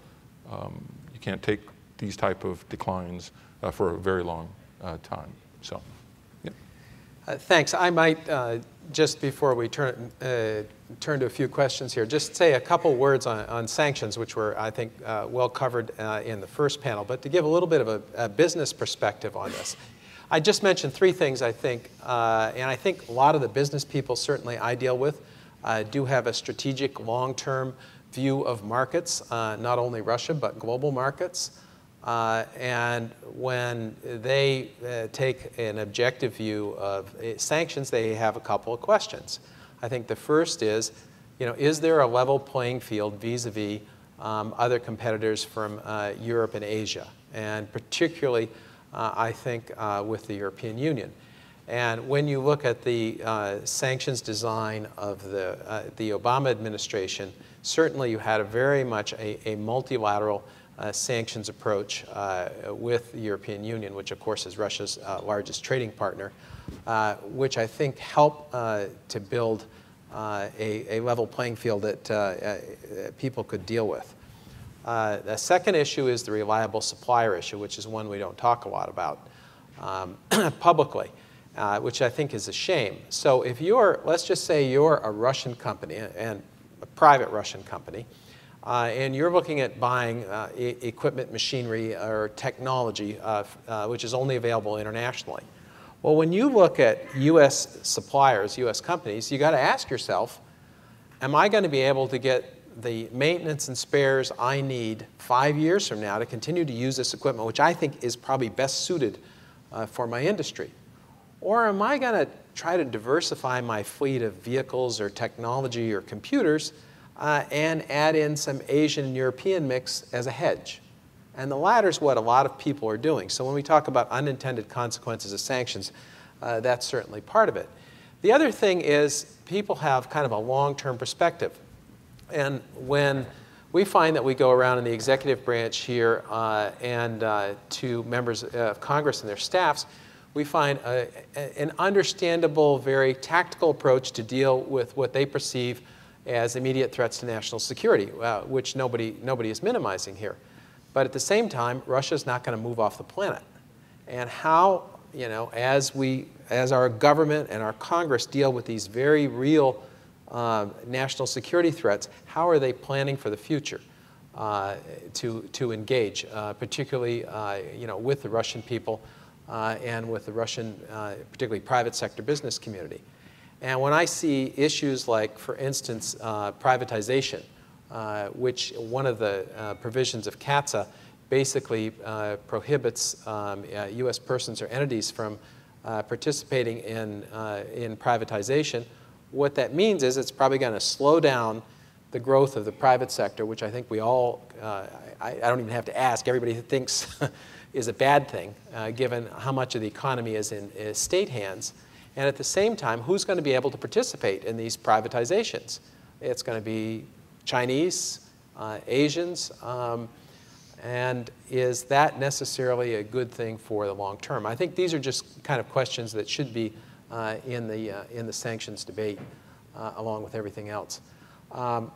Um, you can't take these type of declines for a very long uh, time. So, yeah. Uh, Thanks. I might, uh, just before we turn, uh, turn to a few questions here, just say a couple words on, on sanctions, which were, I think, uh, well covered uh, in the first panel, but to give a little bit of a, a business perspective on this. I just mentioned three things, I think, uh, and I think a lot of the business people, certainly I deal with, uh, do have a strategic long-term view of markets, uh, not only Russia, but global markets. Uh, and when they uh, take an objective view of uh, sanctions, they have a couple of questions. I think the first is, you know, is there a level playing field vis-a-vis um, other competitors from uh, Europe and Asia, and particularly, uh, I think, uh, with the European Union. And when you look at the sanctions design of the, the Obama administration, certainly you had a very much a, a multilateral sanctions approach uh, with the European Union, which of course is Russia's uh, largest trading partner, uh, which I think help uh, to build uh, a, a level playing field that people could deal with. The second issue is the reliable supplier issue, which is one we don't talk a lot about um, publicly, which I think is a shame. So if you're, let's just say you're a Russian company, and a private Russian company, and you're looking at buying uh, e- equipment, machinery, or technology, uh, uh, which is only available internationally. Well, when you look at U.S. suppliers, U.S. companies, you got to ask yourself, am I going to be able to get the maintenance and spares I need five years from now to continue to use this equipment, which I think is probably best suited uh, for my industry? Or am I going to try to diversify my fleet of vehicles or technology or computers uh, and add in some Asian and European mix as a hedge? And the latter is what a lot of people are doing. So when we talk about unintended consequences of sanctions, uh, that's certainly part of it. The other thing is people have kind of a long-term perspective. And when we find that we go around in the executive branch here uh, and uh, to members of Congress and their staffs, we find a, a- an understandable, very tactical approach to deal with what they perceive as immediate threats to national security, uh, which nobody, nobody is minimizing here. But at the same time, Russia is not going to move off the planet. And how, you know, as we, as our government and our Congress deal with these very real uh, national security threats, how are they planning for the future uh, to, to engage, uh, particularly, uh, you know, with the Russian people uh, and with the Russian, uh, particularly private sector business community? And when I see issues like, for instance, uh, privatization, uh, which one of the uh, provisions of CAATSA basically uh, prohibits um, uh, U.S. persons or entities from uh, participating in, uh, in privatization, what that means is it's probably going to slow down the growth of the private sector, which I think we all, uh, I, I don't even have to ask, everybody thinks is a bad thing, uh, given how much of the economy is in is state hands. And at the same time, who's going to be able to participate in these privatizations? It's going to be Chinese, uh, Asians, um, and is that necessarily a good thing for the long term? I think these are just kind of questions that should be uh, in, the, uh, in the sanctions debate uh, along with everything else. Um,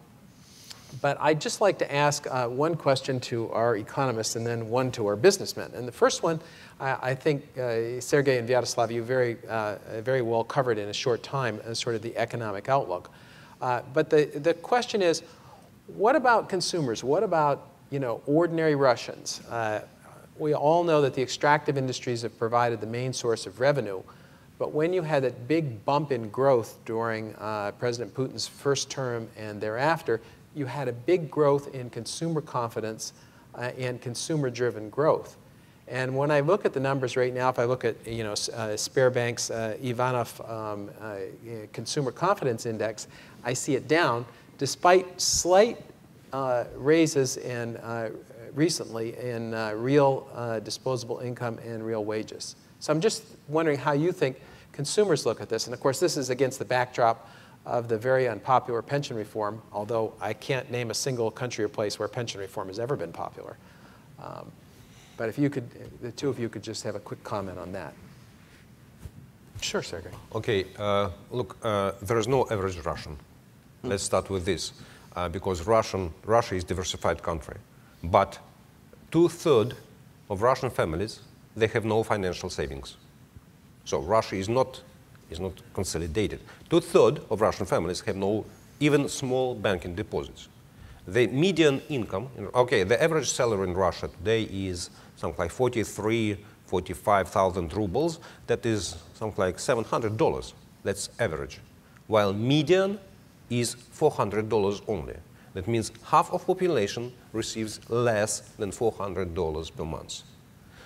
but I'd just like to ask uh, one question to our economists and then one to our businessmen. And the first one, I, I think uh, Sergey and Vyacheslav, you very, uh, very well covered in a short time as sort of the economic outlook. Uh, but the, the question is, what about consumers? What about you know, ordinary Russians? Uh, we all know that the extractive industries have provided the main source of revenue. But when you had that big bump in growth during uh, President Putin's first term and thereafter, you had a big growth in consumer confidence uh, and consumer-driven growth. And when I look at the numbers right now, if I look at you know uh, Sberbank's uh, Ivanov um, uh, Consumer Confidence Index, I see it down despite slight uh, raises in uh, recently in real disposable income and real wages. So I'm just wondering how you think consumers look at this. And of course, this is against the backdrop of the very unpopular pension reform, although I can't name a single country or place where pension reform has ever been popular. Um, but if you could, the two of you could just have a quick comment on that. Sure, Sergey. Okay, uh, look, uh, there is no average Russian. Hmm. Let's start with this, uh, because Russian, Russia is a diversified country. But two-thirds of Russian families, they have no financial savings. So Russia is not is not consolidated. Two-thirds of Russian families have no even small banking deposits. The median income, okay, the average salary in Russia today is something like 43, 45,000 rubles. That is something like $700. That's average. While median is $400 only. That means half of population receives less than $400 per month.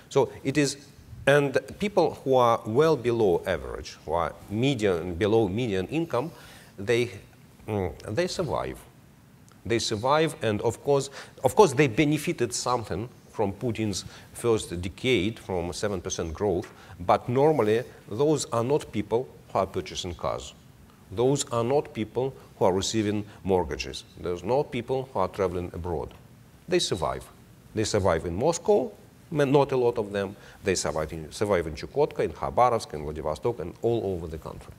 So it is and people who are well below average, who are median, below median income, they, mm, they survive. They survive, and of course, of course, they benefited something from Putin's first decade, from 7% growth, but normally those are not people who are purchasing cars. Those are not people who are receiving mortgages. Those are not people who are traveling abroad. They survive. They survive in Moscow, not a lot of them. They survive in, survive in Chukotka, in Khabarovsk, in Vladivostok, and all over the country.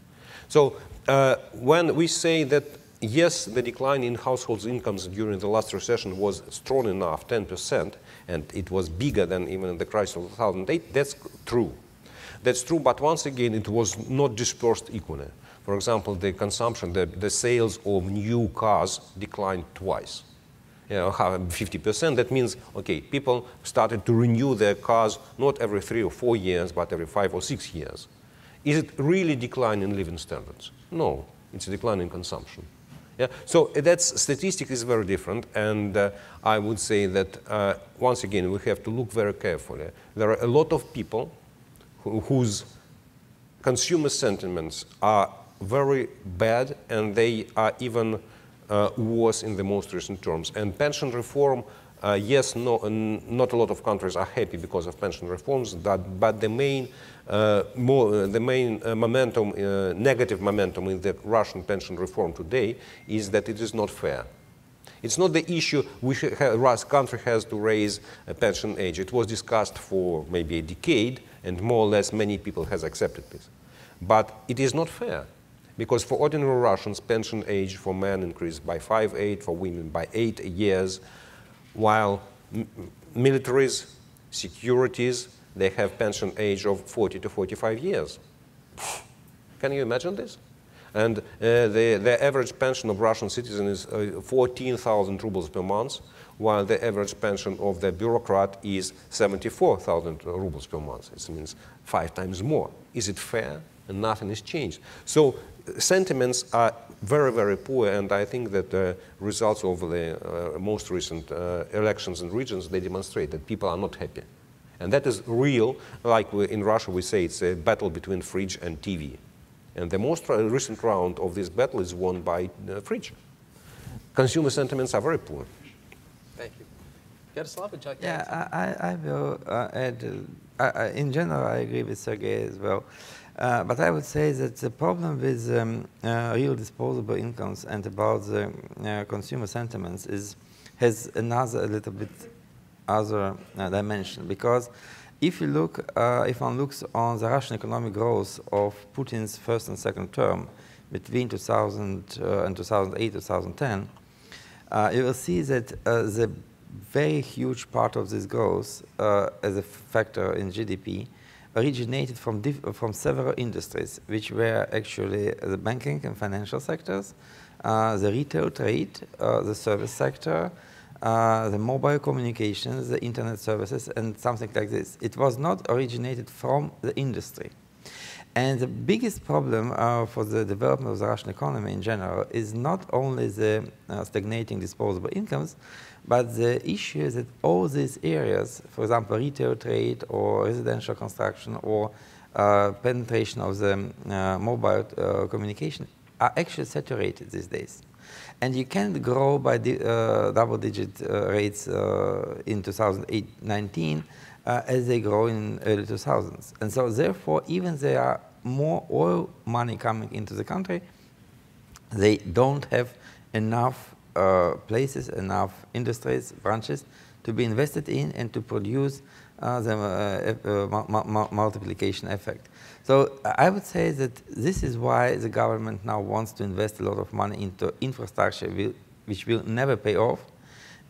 So uh, when we say that, yes, the decline in households' incomes during the last recession was strong enough, 10%, and it was bigger than even in the crisis of 2008, that's true. That's true, but once again, it was not dispersed equally. For example, the consumption, the, the sales of new cars declined twice you know, 50%, that means, okay, people started to renew their cars not every three or four years, but every five or six years. Is it really decline in living standards? No, it's a decline in consumption. Yeah? So that statistic is very different, and uh, I would say that, uh, once again, we have to look very carefully. There are a lot of people who, whose consumer sentiments are very bad, and they are even was in the most recent terms. And pension reform, uh, yes, no, not a lot of countries are happy because of pension reforms, that, but the main, uh, more, the main momentum, negative momentum in the Russian pension reform today is that it is not fair. It's not the issue which the country has to raise a pension age. It was discussed for maybe a decade, and more or less many people has accepted this. But it is not fair. Because for ordinary Russians, pension age for men increased by 5, 8, for women by 8 years, while militaries, securities, they have pension age of 40 to 45 years. Can you imagine this? And uh, the, the average pension of Russian citizens is uh, 14,000 rubles per month, while the average pension of the bureaucrat is 74,000 rubles per month. It means five times more. Is it fair? And nothing is changed. So sentiments are very, very poor, and I think that the results of the uh, most recent uh, elections in regions, they demonstrate that people are not happy. And that is real, like we, in Russia we say it's a battle between fridge and TV. And the most recent round of this battle is won by uh, fridge. Consumer sentiments are very poor. Thank you. Vyacheslav, would you like Yeah, I, I, will uh, add, uh, in general, I agree with Sergey as well. Uh, but I would say that the problem with um, uh, real disposable incomes and about the uh, consumer sentiments is has another a little bit other uh, dimension. Because if you look, uh, if one looks on the Russian economic growth of Putin's first and second term between 2000 uh, and 2008, 2010, you will see that the very huge part of this growth as a factor in GDP originated from, from several industries, which were actually the banking and financial sectors, uh, the retail trade, uh, the service sector, uh, the mobile communications, the internet services, and something like this. It was not originated from the industry. And the biggest problem uh, for the development of the Russian economy in general is not only the uh, stagnating disposable incomes, but the issue is that all these areas, for example, retail trade or residential construction or uh, penetration of the uh, mobile uh, communication are actually saturated these days. And you can't grow by uh, double-digit rates in 2019 as they grow in early 2000s. And so therefore, even there are more oil money coming into the country, they don't have enough uh, places, enough industries, branches to be invested in and to produce uh, the uh, multiplication effect. So I would say that this is why the government now wants to invest a lot of money into infrastructure which will never pay off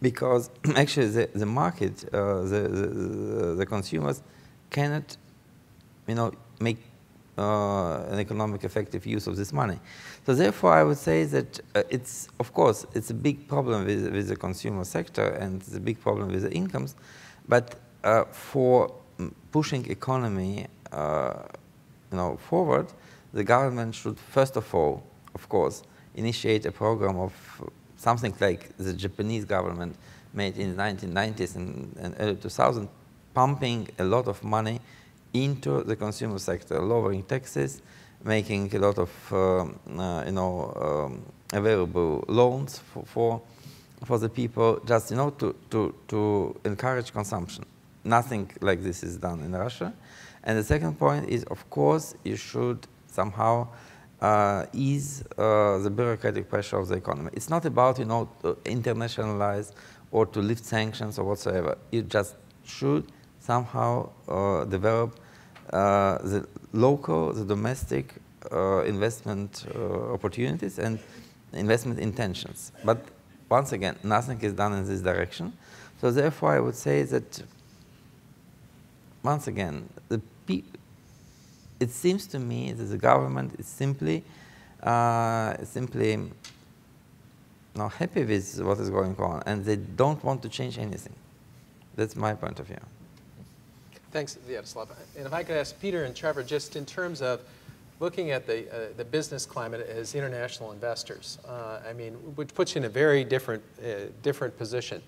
because actually the, the market, uh, the, the, the, consumers cannot you know, make uh, an economic effective use of this money. So therefore, I would say that uh, it's, of course, it's a big problem with, with the consumer sector and a big problem with the incomes, but uh, for pushing economy uh, you know, forward, the government should first of all, of course, initiate a program of something like the Japanese government made in the 1990s and, and early 2000s, pumping a lot of money into the consumer sector, lowering taxes, making a lot of uh, uh, you know um, available loans for, for, for the people, just you know to to to encourage consumption. Nothing like this is done in Russia. And the second point is, of course, you should somehow uh, uh, the bureaucratic pressure of the economy. It's not about, you know, to internationalize or to lift sanctions or whatsoever. You just should somehow uh, develop uh, the local, the domestic uh, investment uh, opportunities and investment intentions. But once again, nothing is done in this direction. So therefore, I would say that once again, the it seems to me that the government is simply, uh, simply not happy with what is going on, and they don't want to change anything. That's my point of view. Thanks, Vyacheslav. And if I could ask Peter and Trevor, just in terms of looking at the, uh, the business climate as international investors, uh, I mean, which puts you in a very different, uh, different position.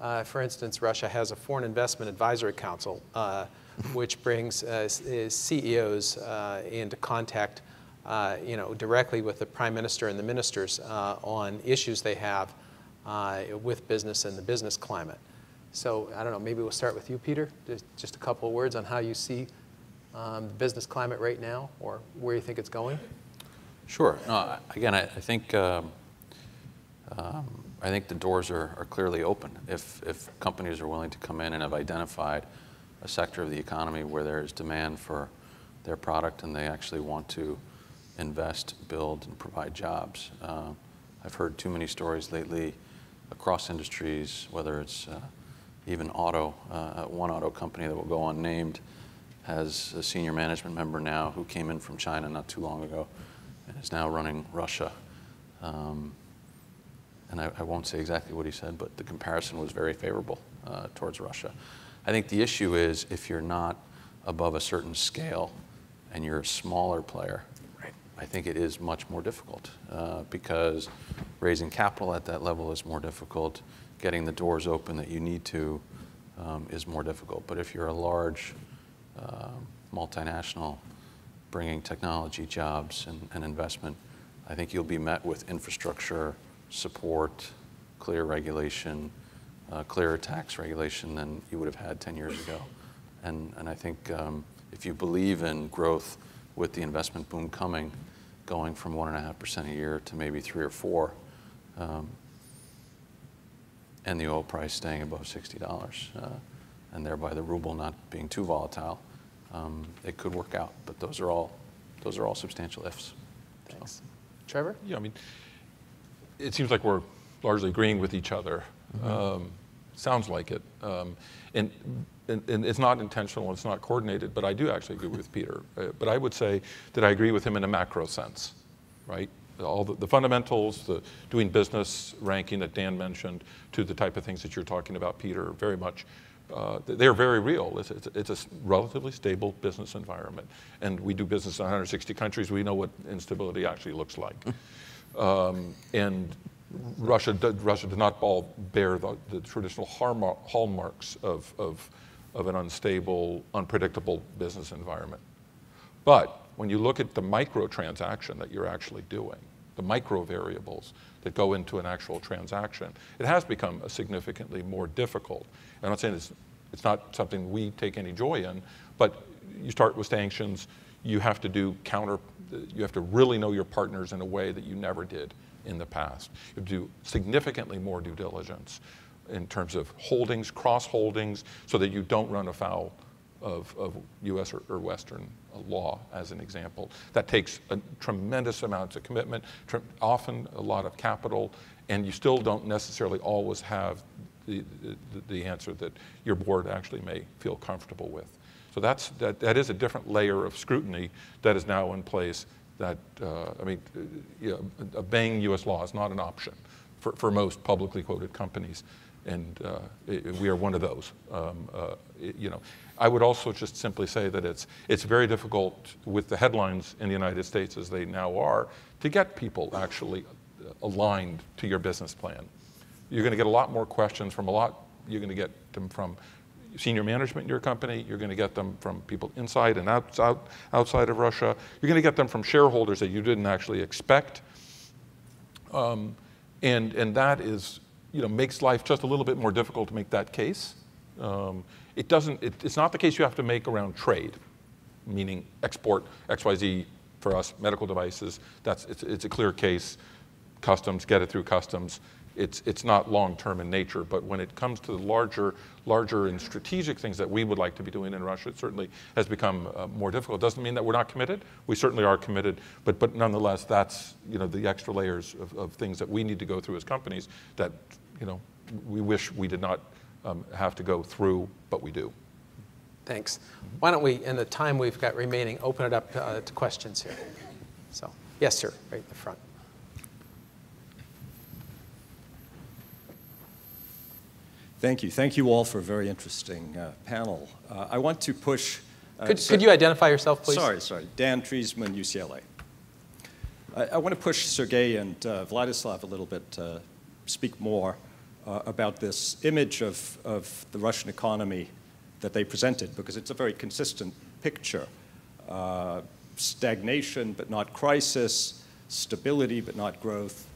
Uh, for instance, Russia has a Foreign Investment Advisory Council, uh, which brings uh, CEOs uh, into contact uh, you know, directly with the prime minister and the ministers uh, on issues they have uh, with business and the business climate. So I don't know, maybe we'll start with you, Peter. Just, just a couple of words on how you see um, the business climate right now or where you think it's going. Sure. No, again, I, I think um, um, I think the doors are, are clearly open if, if companies are willing to come in and have identified a sector of the economy where there is demand for their product and they actually want to invest, build, and provide jobs. Uh, I've heard too many stories lately across industries, whether it's uh, even auto, uh, one auto company that will go unnamed has a senior management member now who came in from China not too long ago and is now running Russia. Um, and I, I, won't say exactly what he said, but the comparison was very favorable uh, towards Russia. I think the issue is if you're not above a certain scale and you're a smaller player, right. I think it is much more difficult uh, because raising capital at that level is more difficult. Getting the doors open that you need to um, is more difficult. But if you're a large uh, multinational bringing technology, jobs, and, and investment, I think you'll be met with infrastructure, support, clear regulation, uh, clearer tax regulation than you would have had 10 years ago. And, and I think um, if you believe in growth with the investment boom coming, going from 1.5% a year to maybe 3 or 4, um, and the oil price staying above $60, uh, and thereby the ruble not being too volatile, um, it could work out. But those are all, those are all substantial ifs. Thanks. Trevor? Yeah, I mean, it seems like we're largely agreeing with each other. Um, sounds like it. Um, and, and, and it's not intentional, it's not coordinated, but I do actually agree with Peter. Uh, but I would say that I agree with him in a macro sense, right? All the, the fundamentals, the doing business ranking that Dan mentioned, to the type of things that you're talking about, Peter, very much uh, they're very real. It's, it's, it's, a relatively stable business environment. And we do business in 160 countries. We know what instability actually looks like. Um, and Russia did, Russia did not all bear the, the traditional hallmarks of, of, of an unstable, unpredictable business environment. But when you look at the micro transaction that you're actually doing, the micro variables that go into an actual transaction, it has become significantly more difficult. I'm not saying it's, it's not something we take any joy in, but you start with sanctions, you have to do counter, you have to really know your partners in a way that you never did in the past. You do significantly more due diligence in terms of holdings, cross holdings, so that you don't run afoul of, of US or, or, Western uh, law, as an example. That takes a tremendous amount of commitment, often a lot of capital, and you still don't necessarily always have the, the, the answer that your board actually may feel comfortable with. So that's, that, that is a different layer of scrutiny that is now in place that, uh, I mean, uh, you know, obeying US law is not an option for, for most publicly quoted companies. And uh, it, we are one of those. Um, uh, it, you know, I would also just simply say that it's, it's very difficult with the headlines in the United States as they now are to get people actually aligned to your business plan. You're going to get a lot more questions from a lot, you're going to get them from senior management in your company. You're going to get them from people inside and outside, outside of Russia. You're going to get them from shareholders that you didn't actually expect. Um, and, and that is, you know, makes life just a little bit more difficult to make that case. Um, it doesn't, it, it's not the case you have to make around trade, meaning export XYZ for us, medical devices. That's, it's, it's a clear case. Customs, get it through customs it's, it's not long-term in nature. But when it comes to the larger, larger and strategic things that we would like to be doing in Russia, it certainly has become uh, more difficult. It doesn't mean that we're not committed. We certainly are committed. But, but nonetheless, that's you know, the extra layers of, of things that we need to go through as companies that you know, we wish we did not um, have to go through, but we do. Thanks. Why don't we, in the time we've got remaining, open it up uh, to questions here. So, yes, sir, right in the front. Thank you. Thank you all for a very interesting uh, panel. Uh, I want to push. Uh, could, could you identify yourself, please? Sorry, sorry. Dan Treisman, UCLA. I, I want to push Sergey and uh, Vladislav a little bit to speak more uh, about this image of, of the Russian economy that they presented, because it's a very consistent picture. Uh, stagnation, but not crisis, stability, but not growth.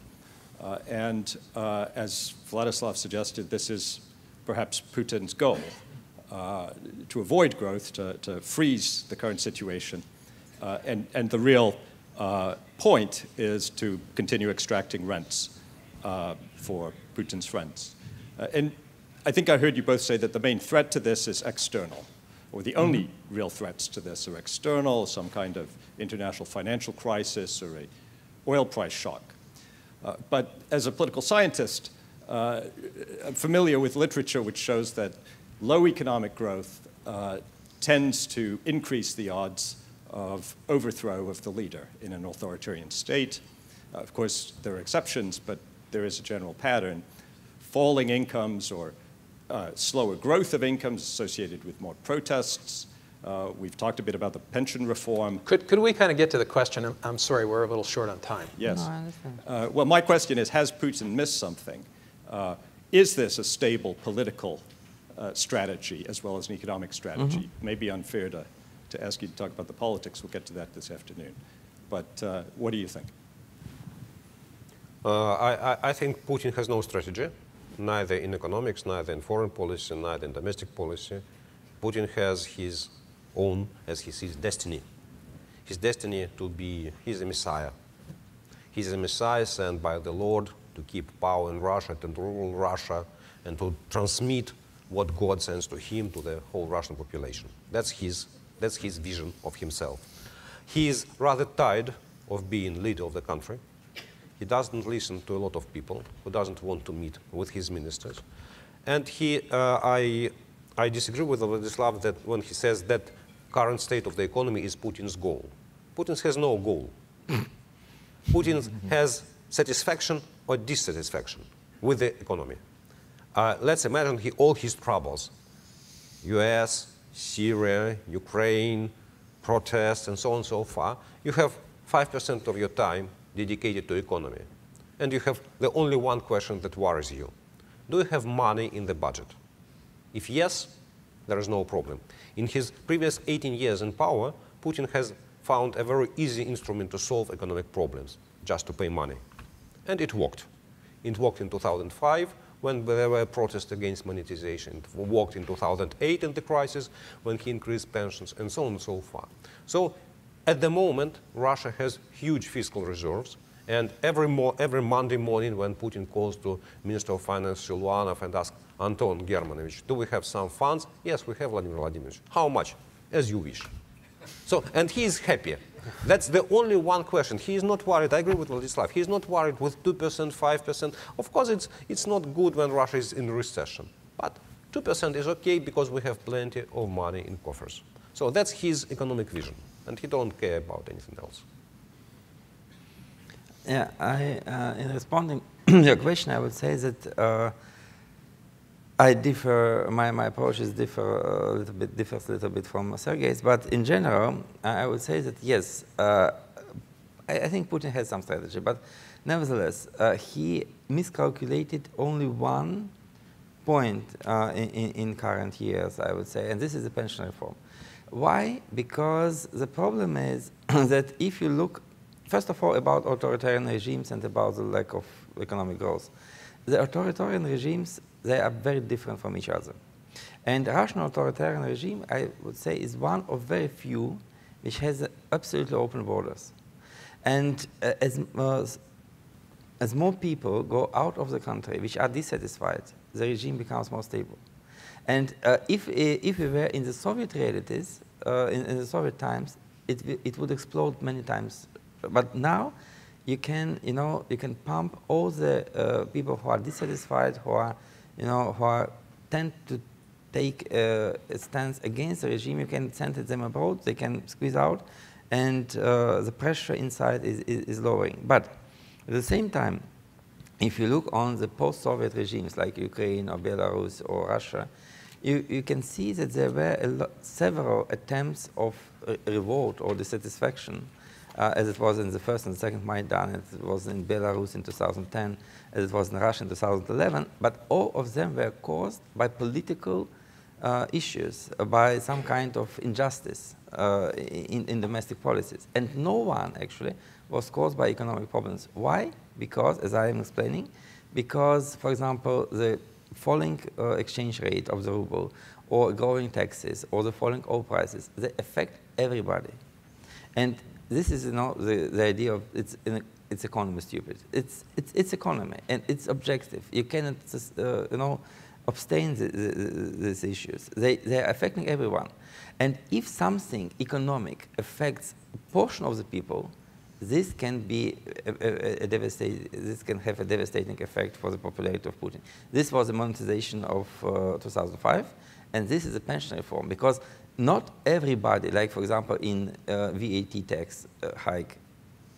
and as Vladislav suggested, this is perhaps Putin's goal uh, to avoid growth, to, to, freeze the current situation. Uh, and, and the real uh, point is to continue extracting rents uh, for Putin's friends. Uh, and I think I heard you both say that the main threat to this is external, or the only mm-hmm. real threats to this are external, some kind of international financial crisis or a oil price shock. Uh, but as a political scientist, uh, familiar with literature which shows that low economic growth uh, tends to increase the odds of overthrow of the leader in an authoritarian state. Uh, of course, there are exceptions, but there is a general pattern. Falling incomes or uh, slower growth of incomes associated with more protests. Uh, we've talked a bit about the pension reform. Could, could we kind of get to the question? I'm, I'm sorry, we're a little short on time. Yes. No, uh, well, my question is Has Putin missed something? Uh, is this a stable political uh, strategy as well as an economic strategy? Mm-hmm. It may be unfair to, to ask you to talk about the politics. We'll get to that this afternoon. But uh, what do you think? Uh, I, I, think Putin has no strategy, neither in economics, neither in foreign policy, neither in domestic policy. Putin has his own, as he sees, destiny. his destiny to be, he's a Messiah. He's a Messiah sent by the Lord to keep power in Russia, to rule Russia, and to transmit what God sends to him to the whole Russian population. That's his, that's his vision of himself. He is rather tired of being leader of the country. He doesn't listen to a lot of people who doesn't want to meet with his ministers. And he, uh, I, I disagree with Vladislav that when he says that current state of the economy is Putin's goal. Putin has no goal. Putin has satisfaction or dissatisfaction with the economy. Uh, let's imagine he, all his troubles, US, Syria, Ukraine, protests, and so on and so far, you have 5% of your time dedicated to economy. And you have the only one question that worries you. Do you have money in the budget? If yes, there is no problem. In his previous 18 years in power, Putin has found a very easy instrument to solve economic problems, just to pay money. And it worked. It worked in 2005 when there were protests against monetization. It worked in 2008 in the crisis when he increased pensions and so on and so forth. So at the moment, Russia has huge fiscal reserves. And every, mo every Monday morning when Putin calls to Minister of Finance Siluanov and asks Anton Germanovich, do we have some funds? Yes, we have, Vladimir Vladimirovich. How much? As you wish. So, and he is happy. That's the only one question. He is not worried. I agree with Vladislav. He is not worried with 2%, 5%. Of course, it's, it's not good when Russia is in recession. But 2% is okay because we have plenty of money in coffers. So that's his economic vision and he don't care about anything else. Yeah, I, uh, in responding to your question, I would say that uh, I differ, my, my approaches differ a little bit, differs a little bit from Sergei's, but in general, I would say that yes, uh, I, I, think Putin has some strategy, but nevertheless, uh, he miscalculated only one point uh, in, in current years, I would say, and this is the pension reform. Why? Because the problem is that if you look, first of all, about authoritarian regimes and about the lack of economic growth, the authoritarian regimes, they are very different from each other. And Russian authoritarian regime, I would say, is one of very few which has absolutely open borders. And uh, as, uh, as more people go out of the country which are dissatisfied, the regime becomes more stable. And uh, if, if we were in the Soviet realities, uh, in, in, the Soviet times, it, it would explode many times. But now, you can, you know, you can pump all the uh, people who are dissatisfied, who are, you know, who are, tend to take uh, a stance against the regime. You can send them abroad. They can squeeze out, and uh, the pressure inside is, is, is lowering. But at the same time, if you look on the post-Soviet regimes like Ukraine or Belarus or Russia, you, you can see that there were several attempts of re revolt or dissatisfaction, uh, as it was in the first and second Maidan, it was in Belarus in 2010, as it was in Russia in 2011, but all of them were caused by political uh, issues, by some kind of injustice uh, in, in domestic policies. And no one, actually, was caused by economic problems. Why? Because, as I am explaining, because, for example, the falling uh, exchange rate of the ruble or growing taxes or the falling oil prices, they affect everybody. And this is know, the, the idea of it's, it's economy stupid. It's, it's, it's economy and it's objective. You cannot uh, you know, abstain the, the, these issues. They, they're affecting everyone. And if something economic affects a portion of the people, this can be a, a, a devastating, this can have a devastating effect for the popularity of Putin. This was the monetization of uh, 2005, and this is a pension reform because not everybody, like for example in uh, VAT tax uh, hike,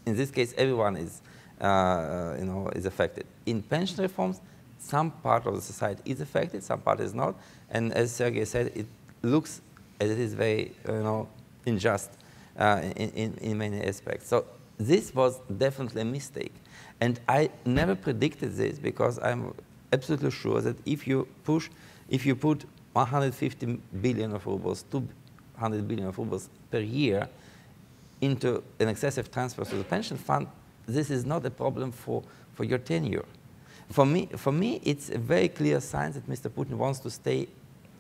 in this case everyone is, uh, you know, is affected. In pension reforms, some part of the society is affected, some part is not, and as Sergei said, it looks as it is very, you know, unjust uh, in, in, in many aspects. So this was definitely a mistake. And I never predicted this because I'm absolutely sure that if you push, if you put 150 billion of rubles, 200 billion of rubles per year into an excessive transfer to the pension fund, this is not a problem for, for your tenure. For me, for me, it's a very clear sign that Mr. Putin wants to stay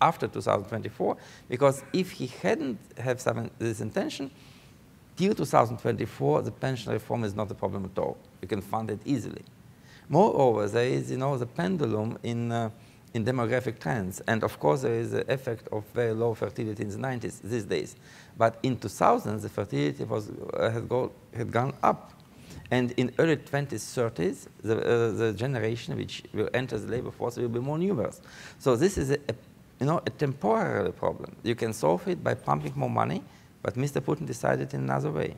after 2024, because if he hadn't have some, this intention, till 2024, the pension reform is not a problem at all. You can fund it easily. Moreover, there is, you know, the pendulum in, uh, in demographic trends. And of course, there is the effect of very low fertility in the 90s these days. But in 2000, the fertility was, uh, had, go, had gone up. And in early 20s, 30s, the, uh, the generation which will enter the labor force will be more numerous. So this is a, a, you know, a temporary problem. You can solve it by pumping more money, but Mr. Putin decided in another way.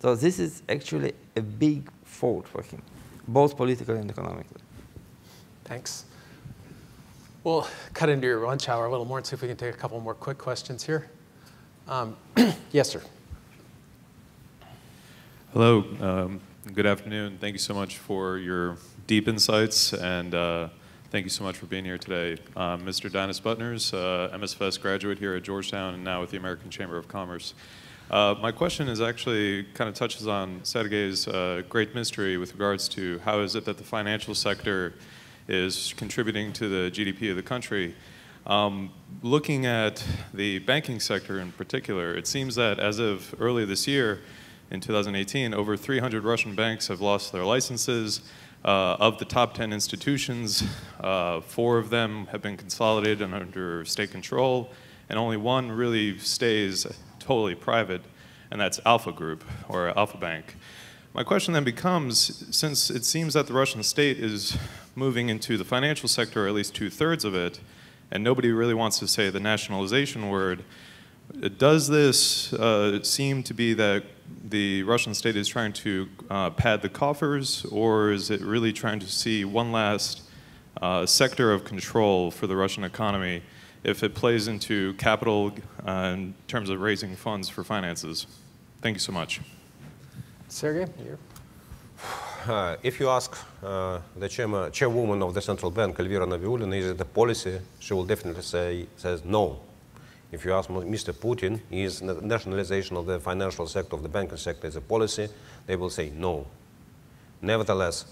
So this is actually a big fault for him, both politically and economically. Thanks. We'll cut into your lunch hour a little more and see if we can take a couple more quick questions here. Um, yes, sir. Hello. Um, good afternoon. Thank you so much for your deep insights and uh, thank you so much for being here today. Um, Mr. Dinas Butners, uh, MSFS graduate here at Georgetown and now with the American Chamber of Commerce. Uh, my question is actually kind of touches on Sergey's uh, great mystery with regards to how is it that the financial sector is contributing to the GDP of the country. Um, looking at the banking sector in particular, it seems that as of early this year, in 2018, over 300 Russian banks have lost their licenses. Uh, of the top 10 institutions, uh, four of them have been consolidated and under state control, and only one really stays totally private, and that's Alfa Group or Alfa Bank. My question then becomes, since it seems that the Russian state is moving into the financial sector, or at least two-thirds of it, and nobody really wants to say the nationalization word, does this uh, seem to be that the Russian state is trying to uh, pad the coffers, or is it really trying to see one last uh, sector of control for the Russian economy if it plays into capital uh, in terms of raising funds for finances? Thank you so much. Sergey, uh, if you ask uh, the chairman, chairwoman of the central bank, Elvira Nabiullina, is it a policy, she will definitely say says no. If you ask Mr. Putin, is nationalization of the financial sector, of the banking sector is a policy, they will say no. Nevertheless,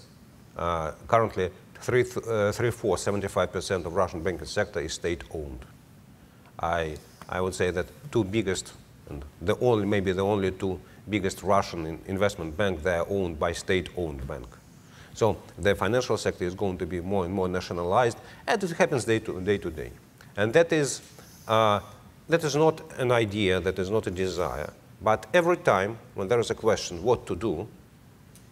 uh, currently, three, uh, three, four, 75% of Russian banking sector is state-owned. I, I would say that two biggest, and the only, maybe the only two biggest Russian investment bank, they are owned by state-owned bank. So the financial sector is going to be more and more nationalized, and it happens day to day. To day. And that is uh, that is not an idea, that is not a desire. But every time when there is a question what to do,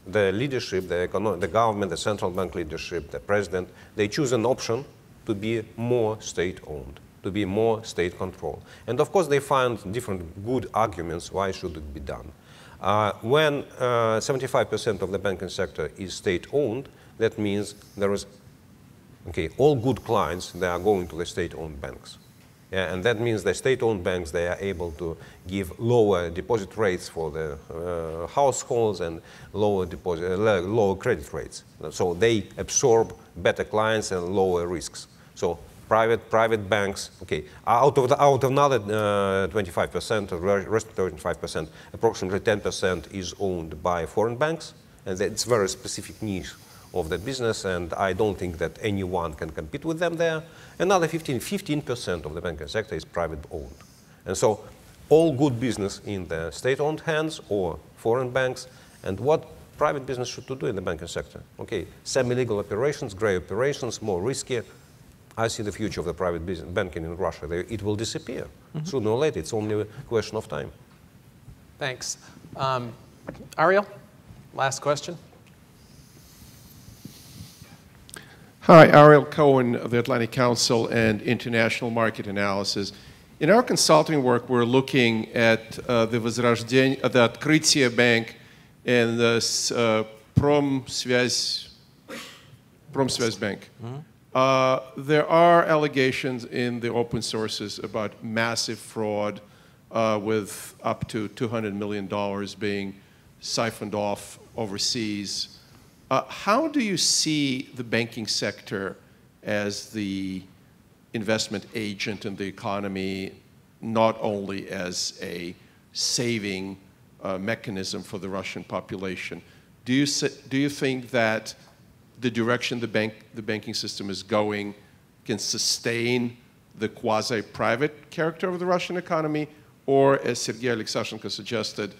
the leadership, the, the government, the central bank leadership, the president, they choose an option to be more state-owned, to be more state-controlled. And of course, they find different good arguments why should it be done. Uh, when 75% uh, of the banking sector is state-owned, that means there is, okay, all good clients, they are going to the state-owned banks. Yeah, and that means the state-owned banks, they are able to give lower deposit rates for the uh, households and lower, deposit, uh, lower credit rates. So they absorb better clients and lower risks. So private, private banks, okay, out of, the, out of another 25%, uh, the rest 25%, approximately 10% is owned by foreign banks, and it's very specific niche of that business, and I don't think that anyone can compete with them there. Another 15, 15% of the banking sector is private owned. And so all good business in the state-owned hands or foreign banks, and what private business should do in the banking sector. Okay, semi-legal operations, gray operations, more risky. I see the future of the private business, banking in Russia. It will disappear. Mm -hmm. Sooner or later, it's only a question of time. Thanks. Um, Ariel, last question. Hi, Ariel Cohen of the Atlantic Council and International Market Analysis. In our consulting work, we're looking at uh, the Возрождение, uh, the Открытие Bank and the uh, Pромsvязь, Pромsvязь Bank. Mm -hmm. uh, there are allegations in the open sources about massive fraud uh, with up to $200 million being siphoned off overseas uh, how do you see the banking sector as the investment agent in the economy, not only as a saving uh, mechanism for the Russian population? Do you, do you think that the direction the, bank, the banking system is going can sustain the quasi-private character of the Russian economy, or as Sergei Aleksashenko suggested,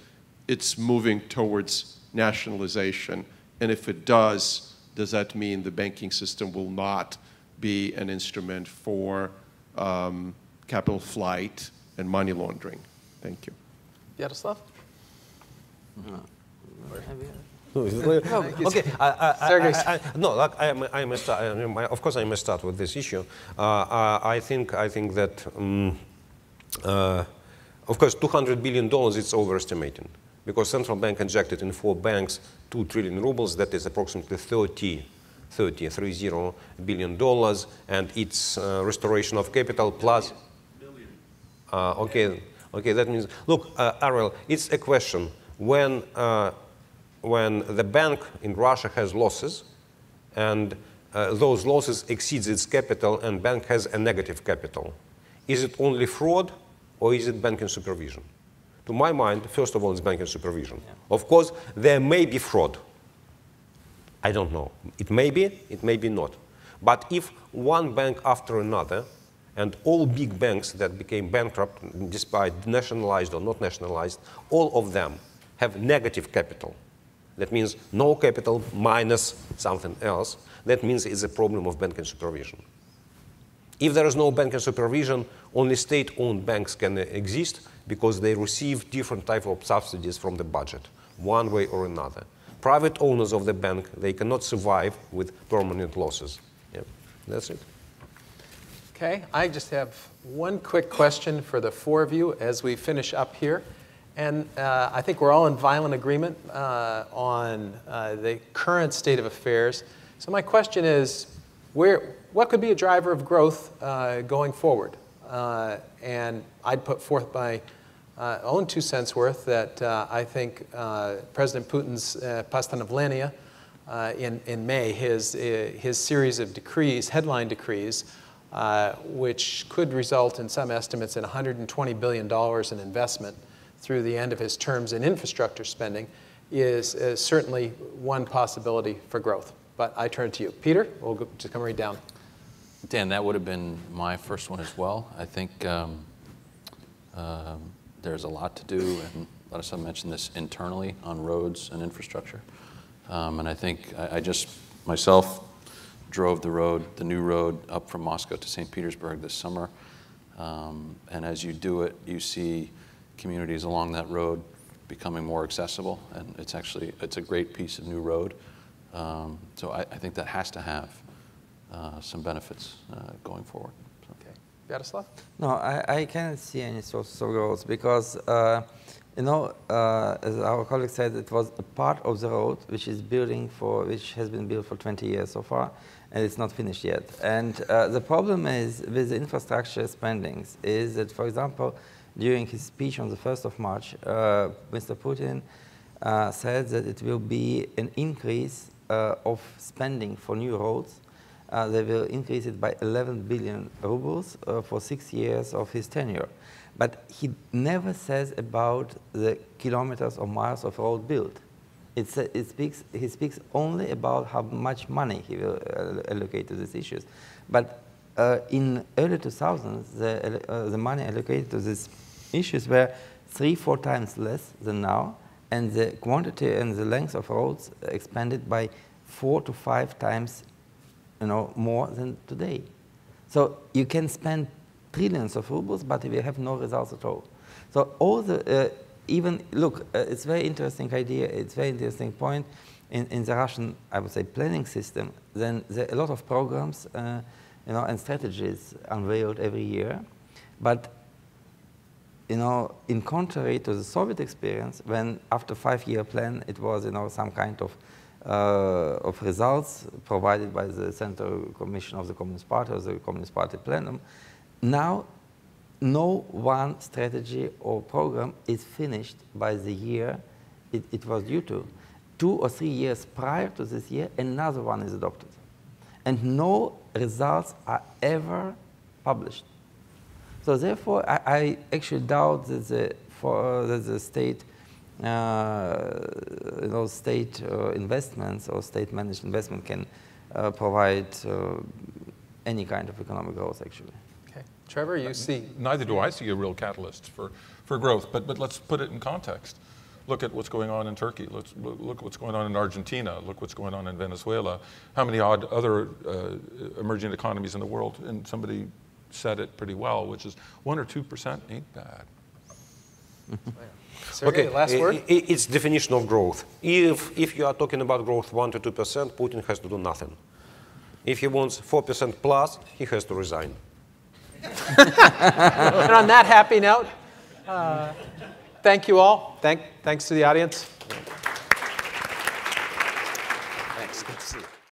it's moving towards nationalization? And if it does, does that mean the banking system will not be an instrument for um, capital flight and money laundering? Thank you. Yaroslav? No, is okay. I, I, I, no, like I, I must. Of course, I must start with this issue. Uh, I, I think. I think that. Um, uh, of course, 200 billion dollars it's overestimating because central bank injected in four banks 2 trillion rubles. That is approximately 30, 30, 30 billion dollars, and its uh, restoration of capital plus. Uh, okay, okay. That means, look, uh, Ariel, it's a question when uh, when the bank in Russia has losses, and uh, those losses exceeds its capital, and bank has a negative capital. Is it only fraud, or is it banking supervision? To my mind, first of all, it's banking supervision. Yeah. Of course, there may be fraud. I don't know. It may be, it may be not. But if one bank after another, and all big banks that became bankrupt, despite nationalized or not nationalized, all of them have negative capital. That means no capital minus something else. That means it's a problem of banking supervision. If there is no banking supervision, only state-owned banks can uh, exist because they receive different type of subsidies from the budget, one way or another. Private owners of the bank, they cannot survive with permanent losses. Yeah, that's it. Okay, I just have one quick question for the four of you as we finish up here. And uh, I think we're all in violent agreement uh, on uh, the current state of affairs. So my question is, where, what could be a driver of growth uh, going forward? Uh, and I'd put forth my uh, own two cents worth that I think President Putin's Postanovlenia in, in May, his, his series of decrees, headline decrees, which could result in some estimates in $120 billion in investment, through the end of his terms in infrastructure spending is, is certainly one possibility for growth. But I turn to you. Peter, we'll go, just come right down. Dan, that would have been my first one as well. I think um, um, there's a lot to do, and let us mention this internally on roads and infrastructure. Um, and I think I, I, just myself drove the road, the new road up from Moscow to St. Petersburg this summer. Um, and as you do it, you see communities along that road becoming more accessible, and it's actually it's a great piece of new road. Um, so I, I, think that has to have uh, some benefits uh, going forward. So. Okay, Yaroslav? No, I, I can't see any sources of growth because uh, you know, uh, as our colleague said, it was a part of the road which is building for which has been built for 20 years so far, and it's not finished yet. And uh, the problem is with the infrastructure spendings is that, for example during his speech on the 1st of March, uh, Mr. Putin uh, said that it will be an increase uh, of spending for new roads. They will increase it by 11 billion rubles for six years of his tenure. But he never says about the kilometers or miles of road built. It's, it speaks, he speaks only about how much money he will allocate to these issues. But uh, in early 2000s, the, uh, the money allocated to these issues were three, four times less than now, and the quantity and the length of roads expanded by four to five times you know, more than today. So you can spend trillions of rubles, but we have no results at all. So all the, uh, even, look, uh, it's very interesting idea, it's very interesting point. In, in the Russian, I would say, planning system, then there are a lot of programs uh, you know, and strategies unveiled every year. But you know, in contrary to the Soviet experience, when after five-year plan it was, you know, some kind of uh, of results provided by the Central Commission of the Communist Party or the Communist Party plenum. Now, no one strategy or program is finished by the year it, it was due to. Two or three years prior to this year, another one is adopted. And no results are ever published. So therefore, I, I actually doubt that the, for, uh, that the state, uh, you know, state uh, investments or state-managed investment can uh, provide uh, any kind of economic growth, actually. Okay. Trevor, you see? Neither do I see a real catalyst for, for growth, but, but let's put it in context. Look at what's going on in Turkey. Let's look at what's going on in Argentina. Look what's going on in Venezuela. How many odd other uh, emerging economies in the world? And somebody said it pretty well, which is one or two percent ain't bad. Sergey, last word? it's definition of growth. If, if you are talking about growth 1 to 2%, Putin has to do nothing. If he wants 4% plus, he has to resign. And on that happy note, uh, thank you all. Thank, thanks to the audience. Thanks. Good to see you.